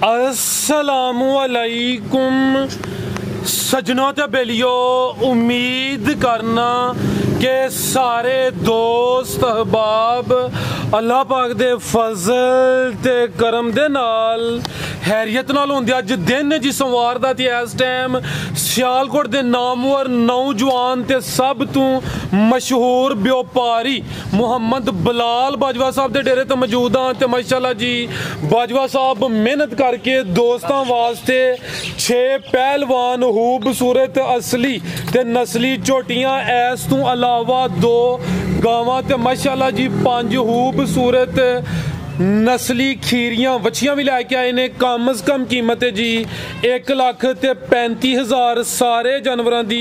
ਅਸਲਾਮੁਅਲੈਕੁਮ ਸਜਣੋ ਤੇ ਬੇਲਿਓ ਉਮੀਦ ਕਰਨਾ ਕਿ ਸਾਰੇ ਦੋਸਤ ਅਹਬਾਬ ਅੱਲਾਹ ਪਾਕ ਦੇ ਫਜ਼ਲ ਤੇ ਕਰਮ ਦੇ ਨਾਲ ਹੈਰੀਅਤ ਨਾਲ ਹੁੰਦੇ ਅੱਜ ਦਿਨ ਜੀ ਸੋਮਵਾਰ ਦਾ ਤੇ ਇਸ ਟਾਈਮ ਸਿਆਲਕੋਟ ਦੇ ਨਾਮਵਰ ਨੌਜਵਾਨ ਤੇ ਸਭ ਤੋਂ ਮਸ਼ਹੂਰ ਵਪਾਰੀ ਮੁਹੰਮਦ ਬਲਾਲ ਬਾਜਵਾ ਸਾਹਿਬ ਦੇ ਡੇਰੇ ਤੇ ਮੌਜੂਦ ਹਾਂ ਤੇ ਮਾਸ਼ਾਅੱਲਾ ਜੀ, ਬਾਜਵਾ ਸਾਹਿਬ ਮਿਹਨਤ ਕਰਕੇ ਦੋਸਤਾਂ ਵਾਸਤੇ 6 ਪਹਿਲਵਾਨ ਖੂਬਸੂਰਤ ਅਸਲੀ ਤੇ ਨਸਲੀ ਝੋਟੀਆਂ ਐਸ ਤੋਂ ਇਲਾਵਾ ਦੋ ਗਾਵਾਂ ਤੇ ਮਾਸ਼ਾਅੱਲਾ ਜੀ ਪੰਜ ਖੂਬਸੂਰਤ ਨਸਲੀ ਖੀਰੀਆਂ ਵੱਛੀਆਂ ਵੀ ਲੈ ਕੇ ਆਏ ਨੇ ਕਮ ਸ ਕਮ ਕੀਮਤ ਹੈ ਜੀ 1 ਲੱਖ ਤੇ 35000 ਸਾਰੇ ਜਾਨਵਰਾਂ ਦੀ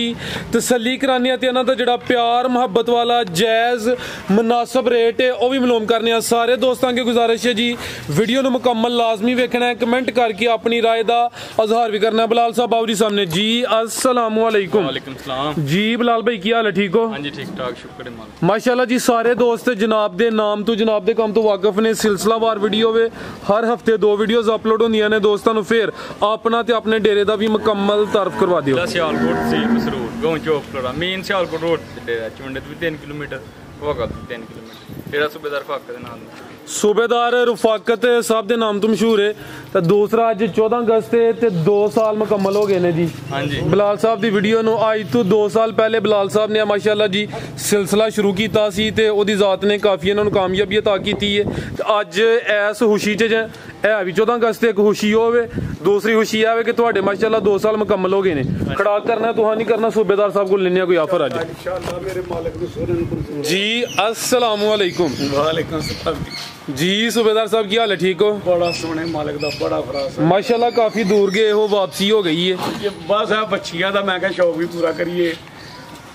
ਤਸੱਲੀ ਕਰਾਨੀ ਆ ਤੇ ਇਹਨਾਂ ਦਾ ਜਿਹੜਾ ਪਿਆਰ ਮੁਹੱਬਤ ਵਾਲਾ ਜਾਇਜ਼ ਮੁਨਾਸਬ ਰੇਟ ਹੈ ਉਹ ਵੀ ਮਾਲੂਮ ਕਰਨੇ ਆ ਸਾਰੇ ਦੋਸਤਾਂ ਅੱਗੇ ਗੁਜ਼ਾਰਿਸ਼ ਹੈ ਜੀ ਵੀਡੀਓ ਨੂੰ ਮੁਕੰਮਲ ਲਾਜ਼ਮੀ ਵੇਖਣਾ ਹੈ ਕਮੈਂਟ ਕਰਕੇ ਆਪਣੀ رائے ਦਾ ਇਜ਼ਹਾਰ ਵੀ ਕਰਨਾ ਹੈ ਬਲਾਲ ਸਾਹਿਬ ਆਓ ਜੀ ਸਾਹਮਣੇ ਜੀ ਅਸਲਾਮ ਵਾਲੇਕੁਮ ਵਾਲੇਕੁਮ ਸਲਾਮ ਜੀ ਬਲਾਲ ਭਾਈ ਕੀ ਹਾਲ ਹੈ ਠੀਕ ਹੋ ਹਾਂਜੀ ਠੀਕ ਠਾਕ ਸ਼ੁਕਰ ਹੈ ਮਾਲਕ ਮਾਸ਼ਾਅੱਲਾ ਜੀ ਸਾਰੇ ਦੋਸਤ ਜਨਾਬ ਦੇ ਨਾਮ ਤੋਂ ਜਨਾਬ ਦੇ ਕੰਮ ਤੋਂ ਵਾਕਿਫ ਨੇ ਸਿਲਸਿਲਾਵਾਰ ਵੀਡੀਓ ਵੇ। ਹਰ ਹਫ਼ਤੇ ਦੋ ਵੀਡੀਓਜ਼ ਅਪਲੋਡ ਹੁੰਦੀਆਂ ਨੇ ਦੋਸਤਾਂ ਨੂੰ ਫੇਰ। ਆਪਣਾ ਤੇ ਆਪਣੇ ਡੇਰੇ ਦਾ ਵੀ ਮੁਕੰਮਲ ਤਾਰਫ ਕਰਵਾ ਦਿਓ। ਦਾ ਸਿਆਲਕੋਟ ਤਹਿਸੀਲ ਮਸਰੂਰ ਗਾਉਂ ਚੌਕ ਪਲੋੜਾ ਮੇਨ ਸਿਆਲਕੋਟ ਰੋਡ ਤੇ ਡੇਰਾ ਚੁੰਡੇ ਤੋਂ ਵੀ 3 ਕਿਲੋਮੀਟਰ ਹੋਗਾ 3 ਕਿਲੋਮੀਟਰ। ਡੇਰਾ ਸੂਬੇਦਾਰ ਫਾਕ ਦੇ ਨਾਲ। ਸੂਬੇਦਾਰ ਰਫਾਕਤ ਸਾਹਿਬ ਦੇ ਨਾਮ ਤੋਂ ਮਸ਼ਹੂਰ ਹੈ। ਤਾਂ ਦੂਸਰਾ ਅੱਜ 14 ਅਗਸਤ ਤੇ 2 ਸਾਲ ਮੁਕੰਮਲ ਹੋ ਗਏ ਨੇ ਜੀ। ਹਾਂਜੀ। ਬਲਾਲ ਸਾਹਿਬ ਦੀ ਵੀਡੀਓ ਨੂੰ ਅੱਜ ਤੋਂ 2 ਸਾਲ ਪਹਿਲੇ ਬਲਾਲ ਸਾਹਿਬ ਨੇ ਮਾਸ਼ਾਅੱਲਾ ਜੀ ਸਿਲਸਿਲਾ ਸ਼ੁਰੂ ਕੀਤਾ ਸੀ ਤੇ ਉਹਦੀ ਜ਼ਾਤ ਨੇ ਕਾਫੀ ਇਹਨਾਂ ਨੂੰ ਕਾਮਯਾਬੀ عطا ਕੀਤੀ ਹੈ। ਤੇ ਅੱਜ ਐਸ ਖੁਸ਼ੀ 'ਚ ਹੈ ਵੀ 14 ਅਗਸਤ ਤੇ ਇੱਕ ਖੁਸ਼ੀ ਹੋਵੇ ਦੂਸਰੀ ਖੁਸ਼ੀ ਆਵੇ ਕਿ ਤੁਹਾਡੇ ਮਾਸ਼ਾਅੱਲਾ 2 ਸਾਲ ਮੁਕੰਮਲ ਹੋ ਗਏ ਨੇ। ਖੜਾ ਕਰਨਾ ਤੁਹਾਨੂੰ ਕਰਨਾ ਸੂਬੇਦਾਰ ਸਾਹਿਬ ਕੋਲ ਲੈਣਿਆ ਕੋਈ ਆਫਰ ਅੱਜ। ਇਨਸ਼ਾਅੱਲਾ ਮੇਰੇ ਮਾਲਕ ਦੇ ਸੋਹਣੇ ਨੂੰ ਜੀ ਅਸਲਾਮੁਅਲੈਕਮ। ਵਾਲੇਕਮ ਸਲਾਮ। ਜੀ ਸੂਬੇਦਾਰ ਸਾਹਿਬ ਕੀ ਹਾਲ ਹੈ? ਠੀਕ ਹੋ? ਬੜਾ ਸੋਹਣੇ ਮਾਲਕ ਦਾ ਬੜਾ ਫਰਾਸ ਮਾਸ਼ਾਅੱਲਾ ਕਾਫੀ ਦੂਰ ਗਏ ਹੋ ਵਾਪਸੀ ਹੋ ਗਈ ਹੈ ਬਸ ਆ ਬੱਚੀਆਂ ਦਾ ਮੈਂ ਕਿਹਾ ਸ਼ੌਕ ਵੀ ਪੂਰਾ ਕਰੀਏ।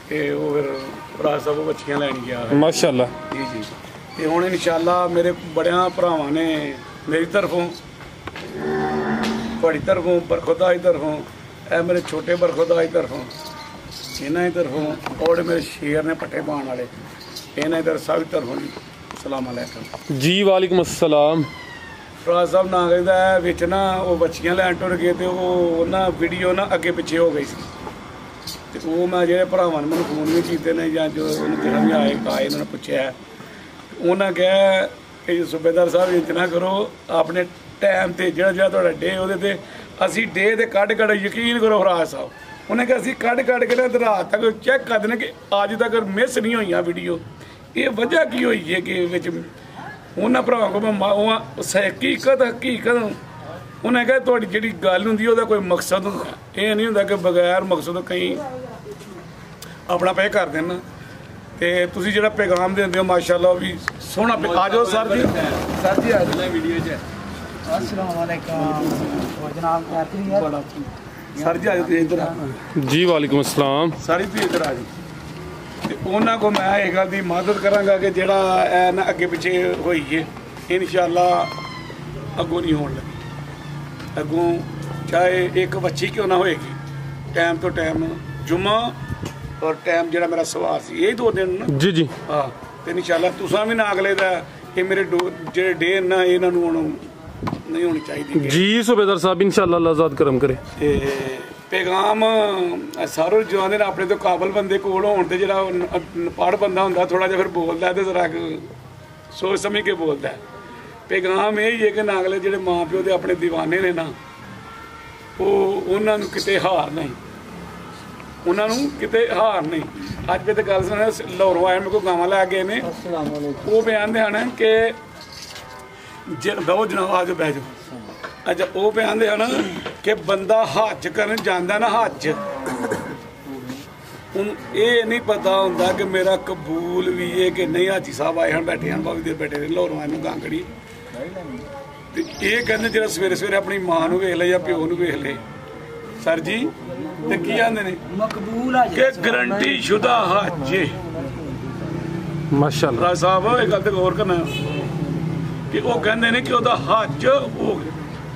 ਤੇ ਉਹ ਫਿਰ ਫਰਾਸ ਸਾਹਿਬ ਬੱਚੀਆਂ ਲੈਣ ਗਿਆ ਮਾਸ਼ਾਅੱਲਾ। ਜੀ ਜੀ। ਤੇ ਹੁਣ ਇਨਸ਼ਾਅੱਲਾ ਮੇਰੇ ਬੜਿਆਂ ਭਰਾਵਾਂ ਨੇ ਮੇਰੀ ਤਰਫੋਂ ਤੁਹਾਡੀ ਤਰਫੋਂ ਬਰਖੁਦਾ ਦੀ ਤਰਫੋਂ ਇਹ ਮੇਰੇ ਛੋਟੇ ਬਰਖੁਦਾ ਦੀ ਤਰਫੋਂ ਇਹਨਾਂ ਦੀ ਤਰਫੋਂ ਔਰ ਮੇਰੇ ਸ਼ੇਰ ਨੇ ਪੱਠੇ ਪਾਉਣ ਵਾਲੇ ਇਹਨਾਂ ਦੀ ਤਰਫ ਸਭ ਤਰਫੋਂ ਸਲਾਮ ਅਲੈਕਮ। ਜੀ ਵਾਲੇਕੁਮ ਅਸਲਾਮ। ਫਰਾਜ਼ ਸਾਹਿਬ ਨਾ ਕਹਿੰਦਾ ਹੈ ਵਿੱਚ ਨਾ ਉਹ ਬੱਚੀਆਂ ਲੈਣ ਟੁਰ ਗਏ ਤੇ ਉਹ ਨਾ ਵੀਡੀਓ ਨਾ ਅੱਗੇ ਪਿੱਛੇ ਹੋ ਗਈ ਸੀ। ਤੇ ਉਹ ਮੈਂ ਜਿਹੜੇ ਭਰਾਵਾਂ ਨੇ ਮੈਨੂੰ ਫੋਨ ਵੀ ਕੀਤੇ ਨੇ ਜਾਂ ਜੋ ਉਹਨੂੰ ਜਿਹੜਾ ਵੀ ਆਏ ਆਏ ਉਹਨਾਂ ਨੇ ਪੁੱਛਿਆ ਉਹਨਾਂ ਕਿਹਾ ਕਿ ਸੂਬੇਦਾਰ ਸਾਹਿਬ ਇੰਜ ਨਾ ਕਰੋ ਆਪਣੇ ਟਾਈਮ ਤੇ ਜਿਹੜਾ ਜਿਹੜਾ ਤੁਹਾਡਾ ਡੇ ਉਹਦੇ ਤੇ ਅਸੀਂ ਡੇ ਤੇ ਕੱਢ ਕੱਢ ਯਕੀਨ ਕਰੋ ਫਰਾਜ਼ ਸਾਹਿਬ। ਉਹਨੇ ਕਿਹਾ ਅਸੀਂ ਕੱਢ ਕੱਢ ਕੇ ਨਾ ਰਾਤ ਤੱਕ ਚੈੱਕ ਕਰਦੇ ਨੇ ਕਿ ਅੱਜ ਤੱਕ ਮਿਸ ਨਹੀਂ ਹੋਈਆਂ ਵੀਡੀਓ ਇਹ ਵਜ੍ਹਾ ਕੀ ਹੋਈ ਹੈ ਕਿ ਵਿੱਚ ਉਹਨਾਂ ਭਰਾਵਾਂ ਕੋਲ ਮੈਂ ਉਹ ਹਕੀਕਤ ਹਕੀਕਤ ਉਹਨੇ ਕਿਹਾ ਤੁਹਾਡੀ ਜਿਹੜੀ ਗੱਲ ਹੁੰਦੀ ਉਹਦਾ ਕੋਈ ਮਕਸਦ ਹੁੰਦਾ। ਇਹ ਨਹੀਂ ਹੁੰਦਾ ਕਿ ਬਗੈਰ ਮਕਸਦ ਕਈ ਆਪਣਾ ਪੇ ਕਰ ਦੇਣਾ। ਤੇ ਤੁਸੀਂ ਜਿਹੜਾ ਪੈਗਾਮ ਦਿੰਦੇ ਹੋ ਮਾਸ਼ਾਅੱਲਾ ਵੀ ਸੋਹਣਾ ਆ ਜਾਓ ਸਰ ਜੀ। ਸਰ ਜੀ ਆ ਜਾਓ। ਵੀਡੀਓ 'ਚ ਅਸਲਾਮ ਅਲੈਕਮ। ਜਨਾਬ ਕੈਪਰੀ ਸਰ ਜੀ ਆ ਜਾਓ ਤੁਸੀਂ ਇੱਧਰ ਜੀ ਵਾਲੇਕੁਮ ਅਸਲਾਮ। ਸਾਰੀ ਤੁਸੀਂ ਇੱਧਰ ਆ ਜਾਓ ਉਹਨਾਂ ਕੋ ਮੈਂ ਇਹ ਗੱਲ ਦੀ ਮਦਦ ਕਰਾਂਗਾ ਕਿ ਜਿਹੜਾ ਇਹ ਨਾ ਅੱਗੇ ਪਿੱਛੇ ਹੋਈ ਏ ਇਨਸ਼ਾਅੱਲਾ ਅੱਗੋਂ ਨਹੀਂ ਹੋਣ ਲੱਗੀ। ਅੱਗੋਂ ਚਾਹੇ ਇੱਕ ਬੱਚੀ ਕਿਉਂ ਨਾ ਹੋਏਗੀ ਟਾਈਮ ਤੋਂ ਟਾਈਮ ਜੁਮਾ ਔਰ ਟਾਈਮ ਜਿਹੜਾ ਮੇਰਾ ਸਵਾਰ ਸੀ ਇਹ ਦੋ ਦਿਨ ਨਾ। ਜੀ ਜੀ। ਹਾਂ ਤੇ ਇਨਸ਼ਾਅੱਲਾ ਤੁਸੀਂ ਵੀ ਨਾ ਅਗਲੇ ਦਾ ਇਹ ਮੇਰੇ ਜਿਹੜੇ ਡੇ ਨਾ ਇਹਨਾਂ ਨੂੰ ਹੁਣ ਨਹੀਂ ਹੋਣੀ ਚਾਹੀਦੀ। ਜੀ ਸੂਬੇਦਾਰ ਸਾਹਿਬ ਇਨਸ਼ਾਅੱਲਾ ਅੱਲਾਹ ਜ਼ਾਤ ਕਰਮ ਕਰੇ। ਤੇ ਪੈਗਾਮ ਸਾਰੋ ਜਵਾਨੇ ਨੇ ਆਪਣੇ ਤੋਂ ਕਾਬਲ ਬੰਦੇ ਕੋਲ ਹੋਣ ਤੇ ਜਿਹੜਾ ਪੜ ਬੰਦਾ ਹੁੰਦਾ ਥੋੜਾ ਜਿਹਾ ਫਿਰ ਬੋਲਦਾ ਤੇ ਜ਼ਰਾ ਕੁ ਸੋਚ ਸਮਝ ਕੇ ਬੋਲਦਾ। ਪੈਗਾਮ ਇਹ ਹੀ ਹੈ ਕਿ ਨਾਗਲੇ ਜਿਹੜੇ ਮਾਪਿਓ ਦੇ ਆਪਣੇ دیਵਾਨੇ ਨੇ ਨਾ ਉਹ ਉਹਨਾਂ ਨੂੰ ਕਿਤੇ ਹਾਰ ਨਹੀਂ। ਉਹਨਾਂ ਨੂੰ ਕਿਤੇ ਹਾਰ ਨਹੀਂ। ਅੱਜ ਵੀ ਤੇ ਗੱਲ ਸੁਣਿਆ ਲਾਹੌਰੋਂ ਆਏ ਮੇਰੇ ਕੋਲ ਗਾਵਾਂ ਲੈ ਕੇ ਗਏ ਨੇ। ਉਹ ਬਿਆਨ ਦੇ ਹਨ ਕਿ ਜੇ ਬਹੁ ਜਨਾਬ ਆ ਕੇ ਬਹਿ ਜਾਓ। ਅੱਛਾ ਉਹ ਕਹਿੰਦੇ ਹਨ ਕਿ ਬੰਦਾ ਹੱਜ ਕਰਨ ਜਾਂਦਾ ਨਾ ਹੱਜ। ਹੁਣ ਇਹ ਨਹੀਂ ਪਤਾ ਹੁੰਦਾ ਕਿ ਮੇਰਾ ਕਬੂਲ ਵੀ ਇਹ ਕਿ ਨਹੀਂ ਹਾਜੀ ਸਾਹਿਬ ਆਏ ਹਨ ਬੈਠੇ ਹਨ ਬਾਬੀ ਦੇ ਬੈਠੇ ਨੇ ਲਾਹੌਰੋਂ ਨੂੰ ਗਾਂਗੜੀ। ਤੇ ਇਹ ਕਹਿੰਦੇ ਜਿਹੜਾ ਸਵੇਰੇ ਸਵੇਰੇ ਆਪਣੀ ਮਾਂ ਨੂੰ ਵੇਖ ਲੈ ਜਾਂ ਪਿਓ ਨੂੰ ਵੇਖ ਲੈ ਸਰ ਜੀ ਤੇ ਕੀ ਆਂਦੇ ਨੇ? ਮਕਬੂਲ ਹਾਜੀ ਕਿ ਗਰੰਟੀ ਸ਼ੁਦਾ ਹਾਜੀ ਮਾਸ਼ਾਅੱਲਾ। ਸਾਹਿਬ ਇਹ ਗੱਲ ਤੇ ਹੋਰ ਕਰਨਾ। ਕਿ ਉਹ ਕਹਿੰਦੇ ਨੇ ਕਿ ਉਹਦਾ ਹੱਜ ਹੋ ਗਿਆ।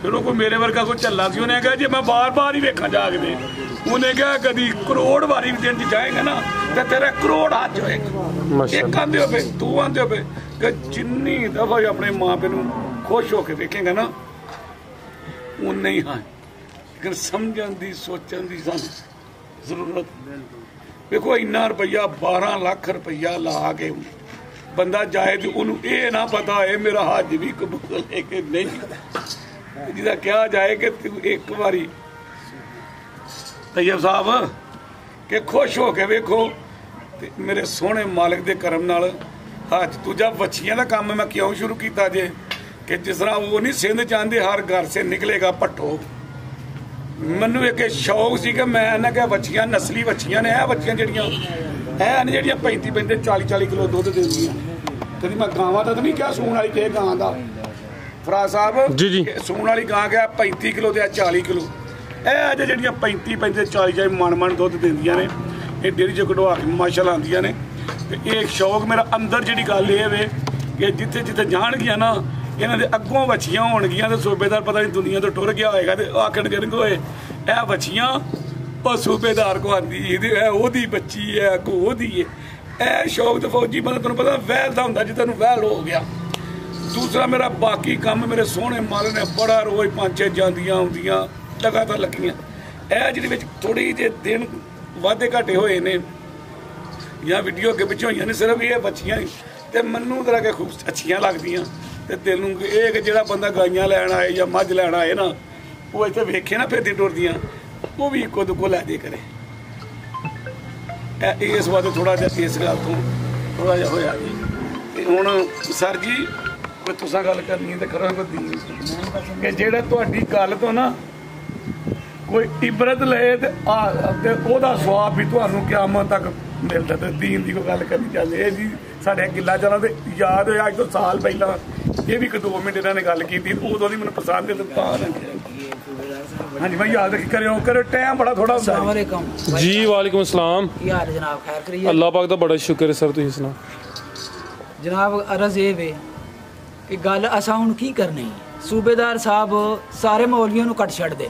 ਉਹ ਕੋਈ ਮੇਰੇ ਵਰਗਾ ਕੋਈ ਝੱਲਾ ਸੀ ਉਹਨੇ ਕਿਹਾ ਜੇ ਮੈਂ ਬਾਰ-ਬਾਰ ਹੀ ਵੇਖਾਂ ਜਾ ਕੇ ਦੇ ਉਹਨੇ ਕਿਹਾ ਕਦੀ ਕਰੋੜ ਵਾਰੀ ਵੀ ਦਿਨ ਚ ਜਾਏਗਾ ਨਾ ਤੇ ਤੇਰਾ ਕਰੋੜ ਹੱਜ ਹੋਏਗਾ। ਇੱਕ ਆਂਦੇ ਹੋਵੇ ਤੂੰ ਆਂਦੇ ਹੋਵੇ ਕਿ ਜਿੰਨੀ ਦਫਾ ਆਪਣੇ ਮਾਂ ਪਿਓ ਨੂੰ ਖੁਸ਼ ਹੋ ਕੇ ਵੇਖੇਗਾ ਨਾ ਉਨੇ ਹੀ ਹਾਂ। ਲੇਕਿਨ ਸਮਝਣ ਦੀ ਸੋਚਣ ਦੀ ਸਾਨੂੰ ਜ਼ਰੂਰਤ ਵੇਖੋ ਇੰਨਾ ਰੁਪਈਆ 12 ਲੱਖ ਰੁਪਈਆ ਲਾ ਕੇ ਬੰਦਾ ਜਾਏ ਤੇ ਉਹਨੂੰ ਇਹ ਨਾ ਪਤਾ ਹੋਏ ਮੇਰਾ ਹੱਜ ਵੀ ਕਬੂਲ ਹੈ ਕਿ ਨਹੀਂ। ਜਿਹਦਾ ਕਿਹਾ ਜਾਏ ਕਿ ਇੱਕ ਵਾਰੀ ਤੈਯਬ ਸਾਹਿਬ, ਕਿ ਖੁਸ਼ ਹੋ ਕੇ ਵੇਖੋ ਤੇ ਮੇਰੇ ਸੋਹਣੇ ਮਾਲਕ ਦੇ ਕਰਮ ਨਾਲ ਅੱਜ ਦੂਜਾ ਵੱਛੀਆਂ ਦਾ ਕੰਮ ਮੈਂ ਕਿਉਂ ਸ਼ੁਰੂ ਕੀਤਾ ਜੇ? ਕਿ ਜਿਸ ਤਰ੍ਹਾਂ ਉਹ ਨਹੀਂ ਸਿੰਧ ਚਾਹੁੰਦੇ ਹਰ ਘਰ ਸੇ ਨਿਕਲੇਗਾ ਪੱਠੋ ਮੈਨੂੰ ਇੱਕ ਸ਼ੌਕ ਸੀ ਕਿ ਮੈਂ ਨਾ ਕਿ ਵੱਛੀਆਂ, ਨਸਲੀ ਵੱਛੀਆਂ ਨੇ, ਇਹ ਵੱਛੀਆਂ ਜਿਹੜੀਆਂ, ਇਹ ਨੇ ਜਿਹੜੀਆਂ 35 ਪੈਂਦੇ 40 40 ਕਿਲੋ ਦੁੱਧ ਦਿੰਦੀਆਂ। ਕਦੀ ਮੈਂ ਗਾਵਾਂ ਦਾ ਤਾਂ ਨਹੀਂ ਕਿਹਾ, ਸੂਣ ਵਾਲੀ ਕਿ ਗਾਂ ਦਾ। ਫਰਾ ਸਾਹਿਬ ਜੀ, ਜੀ। ਸੂਣ ਵਾਲੀ ਗਾਂ ਗਿਆ 35 ਕਿਲੋ ਤੇ ਆ 40 ਕਿਲੋ। ਇਹ ਅਜੇ ਜਿਹੜੀਆਂ 35 ਪੈਂਦੇ 40 40 ਮਣ ਮਣ ਦੁੱਧ ਦਿੰਦੀਆਂ ਨੇ ਇਹ ਡੇਰੀ ਚ ਕਢਵਾ ਕੇ ਮਾਸ਼ਾਅੱਲਾ ਆਉਂਦੀਆਂ ਨੇ। ਤੇ ਇਹ ਸ਼ੌਕ ਮੇਰਾ ਅੰਦਰ ਜਿਹੜੀ ਗੱਲ ਇਹ ਵੇ ਕਿ ਜਿੱਥੇ ਜਿੱਥੇ ਜਾਣਗੀਆਂ ਨਾ ਇਹਨਾਂ ਦੇ ਅੱਗੋਂ ਵੱਛੀਆਂ ਹੋਣਗੀਆਂ ਤੇ ਸੂਬੇਦਾਰ ਪਤਾ ਨਹੀਂ ਦੁਨੀਆ ਤੋਂ ਟੁਰ ਗਿਆ ਹੋਏਗਾ ਤੇ ਆਖਣ ਕਰਨਗੇ ਓਏ ਇਹ ਵੱਛੀਆਂ ਉਹ ਸੂਬੇਦਾਰ ਕੋ ਆਂਦੀ ਇਹਦੀ ਇਹ ਉਹਦੀ ਬੱਚੀ ਹੈ ਕੋ ਉਹਦੀ ਹੈ। ਇਹ ਸ਼ੌਕ ਤੇ ਫੌਜੀ ਬੰਦਾ ਤੁਹਾਨੂੰ ਪਤਾ ਵਹਿਲ ਦਾ ਹੁੰਦਾ ਜਿੱਦਾਂ ਨੂੰ ਵਹਿਲ ਹੋ ਗਿਆ। ਦੂਸਰਾ ਮੇਰਾ ਬਾਕੀ ਕੰਮ ਮੇਰੇ ਸੋਹਣੇ ਮਾਲ ਨੇ ਬੜਾ ਰੋਜ਼ ਪੰਜ ਜਾਂਦੀਆਂ ਆਉਂਦੀਆਂ, ਲਗਾਤਾਰ ਲੱਗੀਆਂ। ਇਹ ਜਿਹਦੇ ਵਿੱਚ ਥੋੜੀ ਜਿਹੇ ਦਿਨ ਵਾਧੇ ਘਾਟੇ ਹੋਏ ਨੇ ਜਾਂ ਵੀਡੀਓ ਅੱਗੇ ਪਿੱਛੇ ਹੋਈਆਂ ਨੇ, ਸਿਰਫ ਇਹ ਬੱਚੀਆਂ ਤੇ ਮੈਨੂੰ ਤੇਰਾ ਕਿ ਖੂਬ ਅੱਛੀਆਂ ਲੱਗਦੀਆਂ। ਤੇ ਤੈਨੂੰ ਇਹ ਕਿ ਜਿਹੜਾ ਬੰਦਾ ਗਾਈਆਂ ਲੈਣ ਆਏ ਜਾਂ ਮੱਝ ਲੈਣ ਆਏ ਨਾ, ਉਹ ਇੱਥੇ ਵੇਖੇ ਨਾ ਫਿਰਦੀ ਟੁਰਦੀਆਂ ਉਹ ਵੀ ਇੱਕੋ ਦੁੱਕੋ ਲੈ ਦੇ ਕਰੇ। ਇਸ ਵਾਰ ਥੋੜਾ ਜਿਹਾ ਇਸ ਗੱਲ ਤੋਂ ਥੋੜਾ ਜਿਹਾ ਹੋਇਆ ਜੀ। ਹੁਣ ਸਰ ਜੀ ਕੋਈ ਤੁਸੀਂ ਗੱਲ ਕਰਨੀ ਤੇ ਕਰੋ ਕੋਈ ਦੀ ਕਿ ਜਿਹੜਾ ਤੁਹਾਡੀ ਗੱਲ ਤੋਂ ਨਾ ਕੋਈ ਇਬਰਤ ਲਏ ਤੇ ਉਹਦਾ ਸਵਾਬ ਵੀ ਤੁਹਾਨੂੰ ਕਿਆਮਤ ਤੱਕ ਮਿਲਦਾ ਤੇ ਦੀਨ ਦੀ ਕੋਈ ਗੱਲ ਕਰਨੀ ਚਾਹੀਦੀ ਇਹ ਜੀ ਸਾਡੇ ਕਿੱਲਾ ਚਲਾ ਤੇ ਯਾਦ ਹੋਇਆ ਅੱਜ ਤੋਂ ਸਾਲ ਪਹਿਲਾਂ ਇਹ ਵੀ ਕਦੋਂ ਮਿੰਟ ਇਹਨਾਂ ਨੇ ਗੱਲ ਕੀਤੀ ਉਦੋਂ ਦੀ ਮੈਨੂੰ ਪਸੰਦ ਤੇ ਤਾਂ ਹਾਂਜੀ ਭਾਈ ਯਾਦ ਰੱਖੀ ਕਰਿਓ ਕਰੋ ਟਾਈਮ ਬੜਾ ਥੋੜਾ ਹੁੰਦਾ ਅਸਲਾਮ ਅਲੈਕਮ ਜੀ ਵਾਲੇਕਮ ਅਸਲਾਮ। ਕੀ ਹਾਲ ਜਨਾਬ ਖੈਰ ਕਰੀਏ। ਅੱਲਾਹ ਪਾਕ ਦਾ ਬੜਾ ਸ਼ੁਕਰ ਹੈ ਸਰ ਤੁਸੀਂ ਸੁਣਾਓ। ਜਨਾਬ ਅਰਜ਼ ਇਹ ਵੇ ਕਿ ਗੱਲ ਅਸਾਂ ਹੁਣ ਕੀ ਕਰਨੀ? ਸੂਬੇਦਾਰ ਸਾਹਿਬ ਸਾਰੇ ਮੌਲਵੀਆਂ ਨੂੰ ਕੱਟ ਛੱਡਦੇ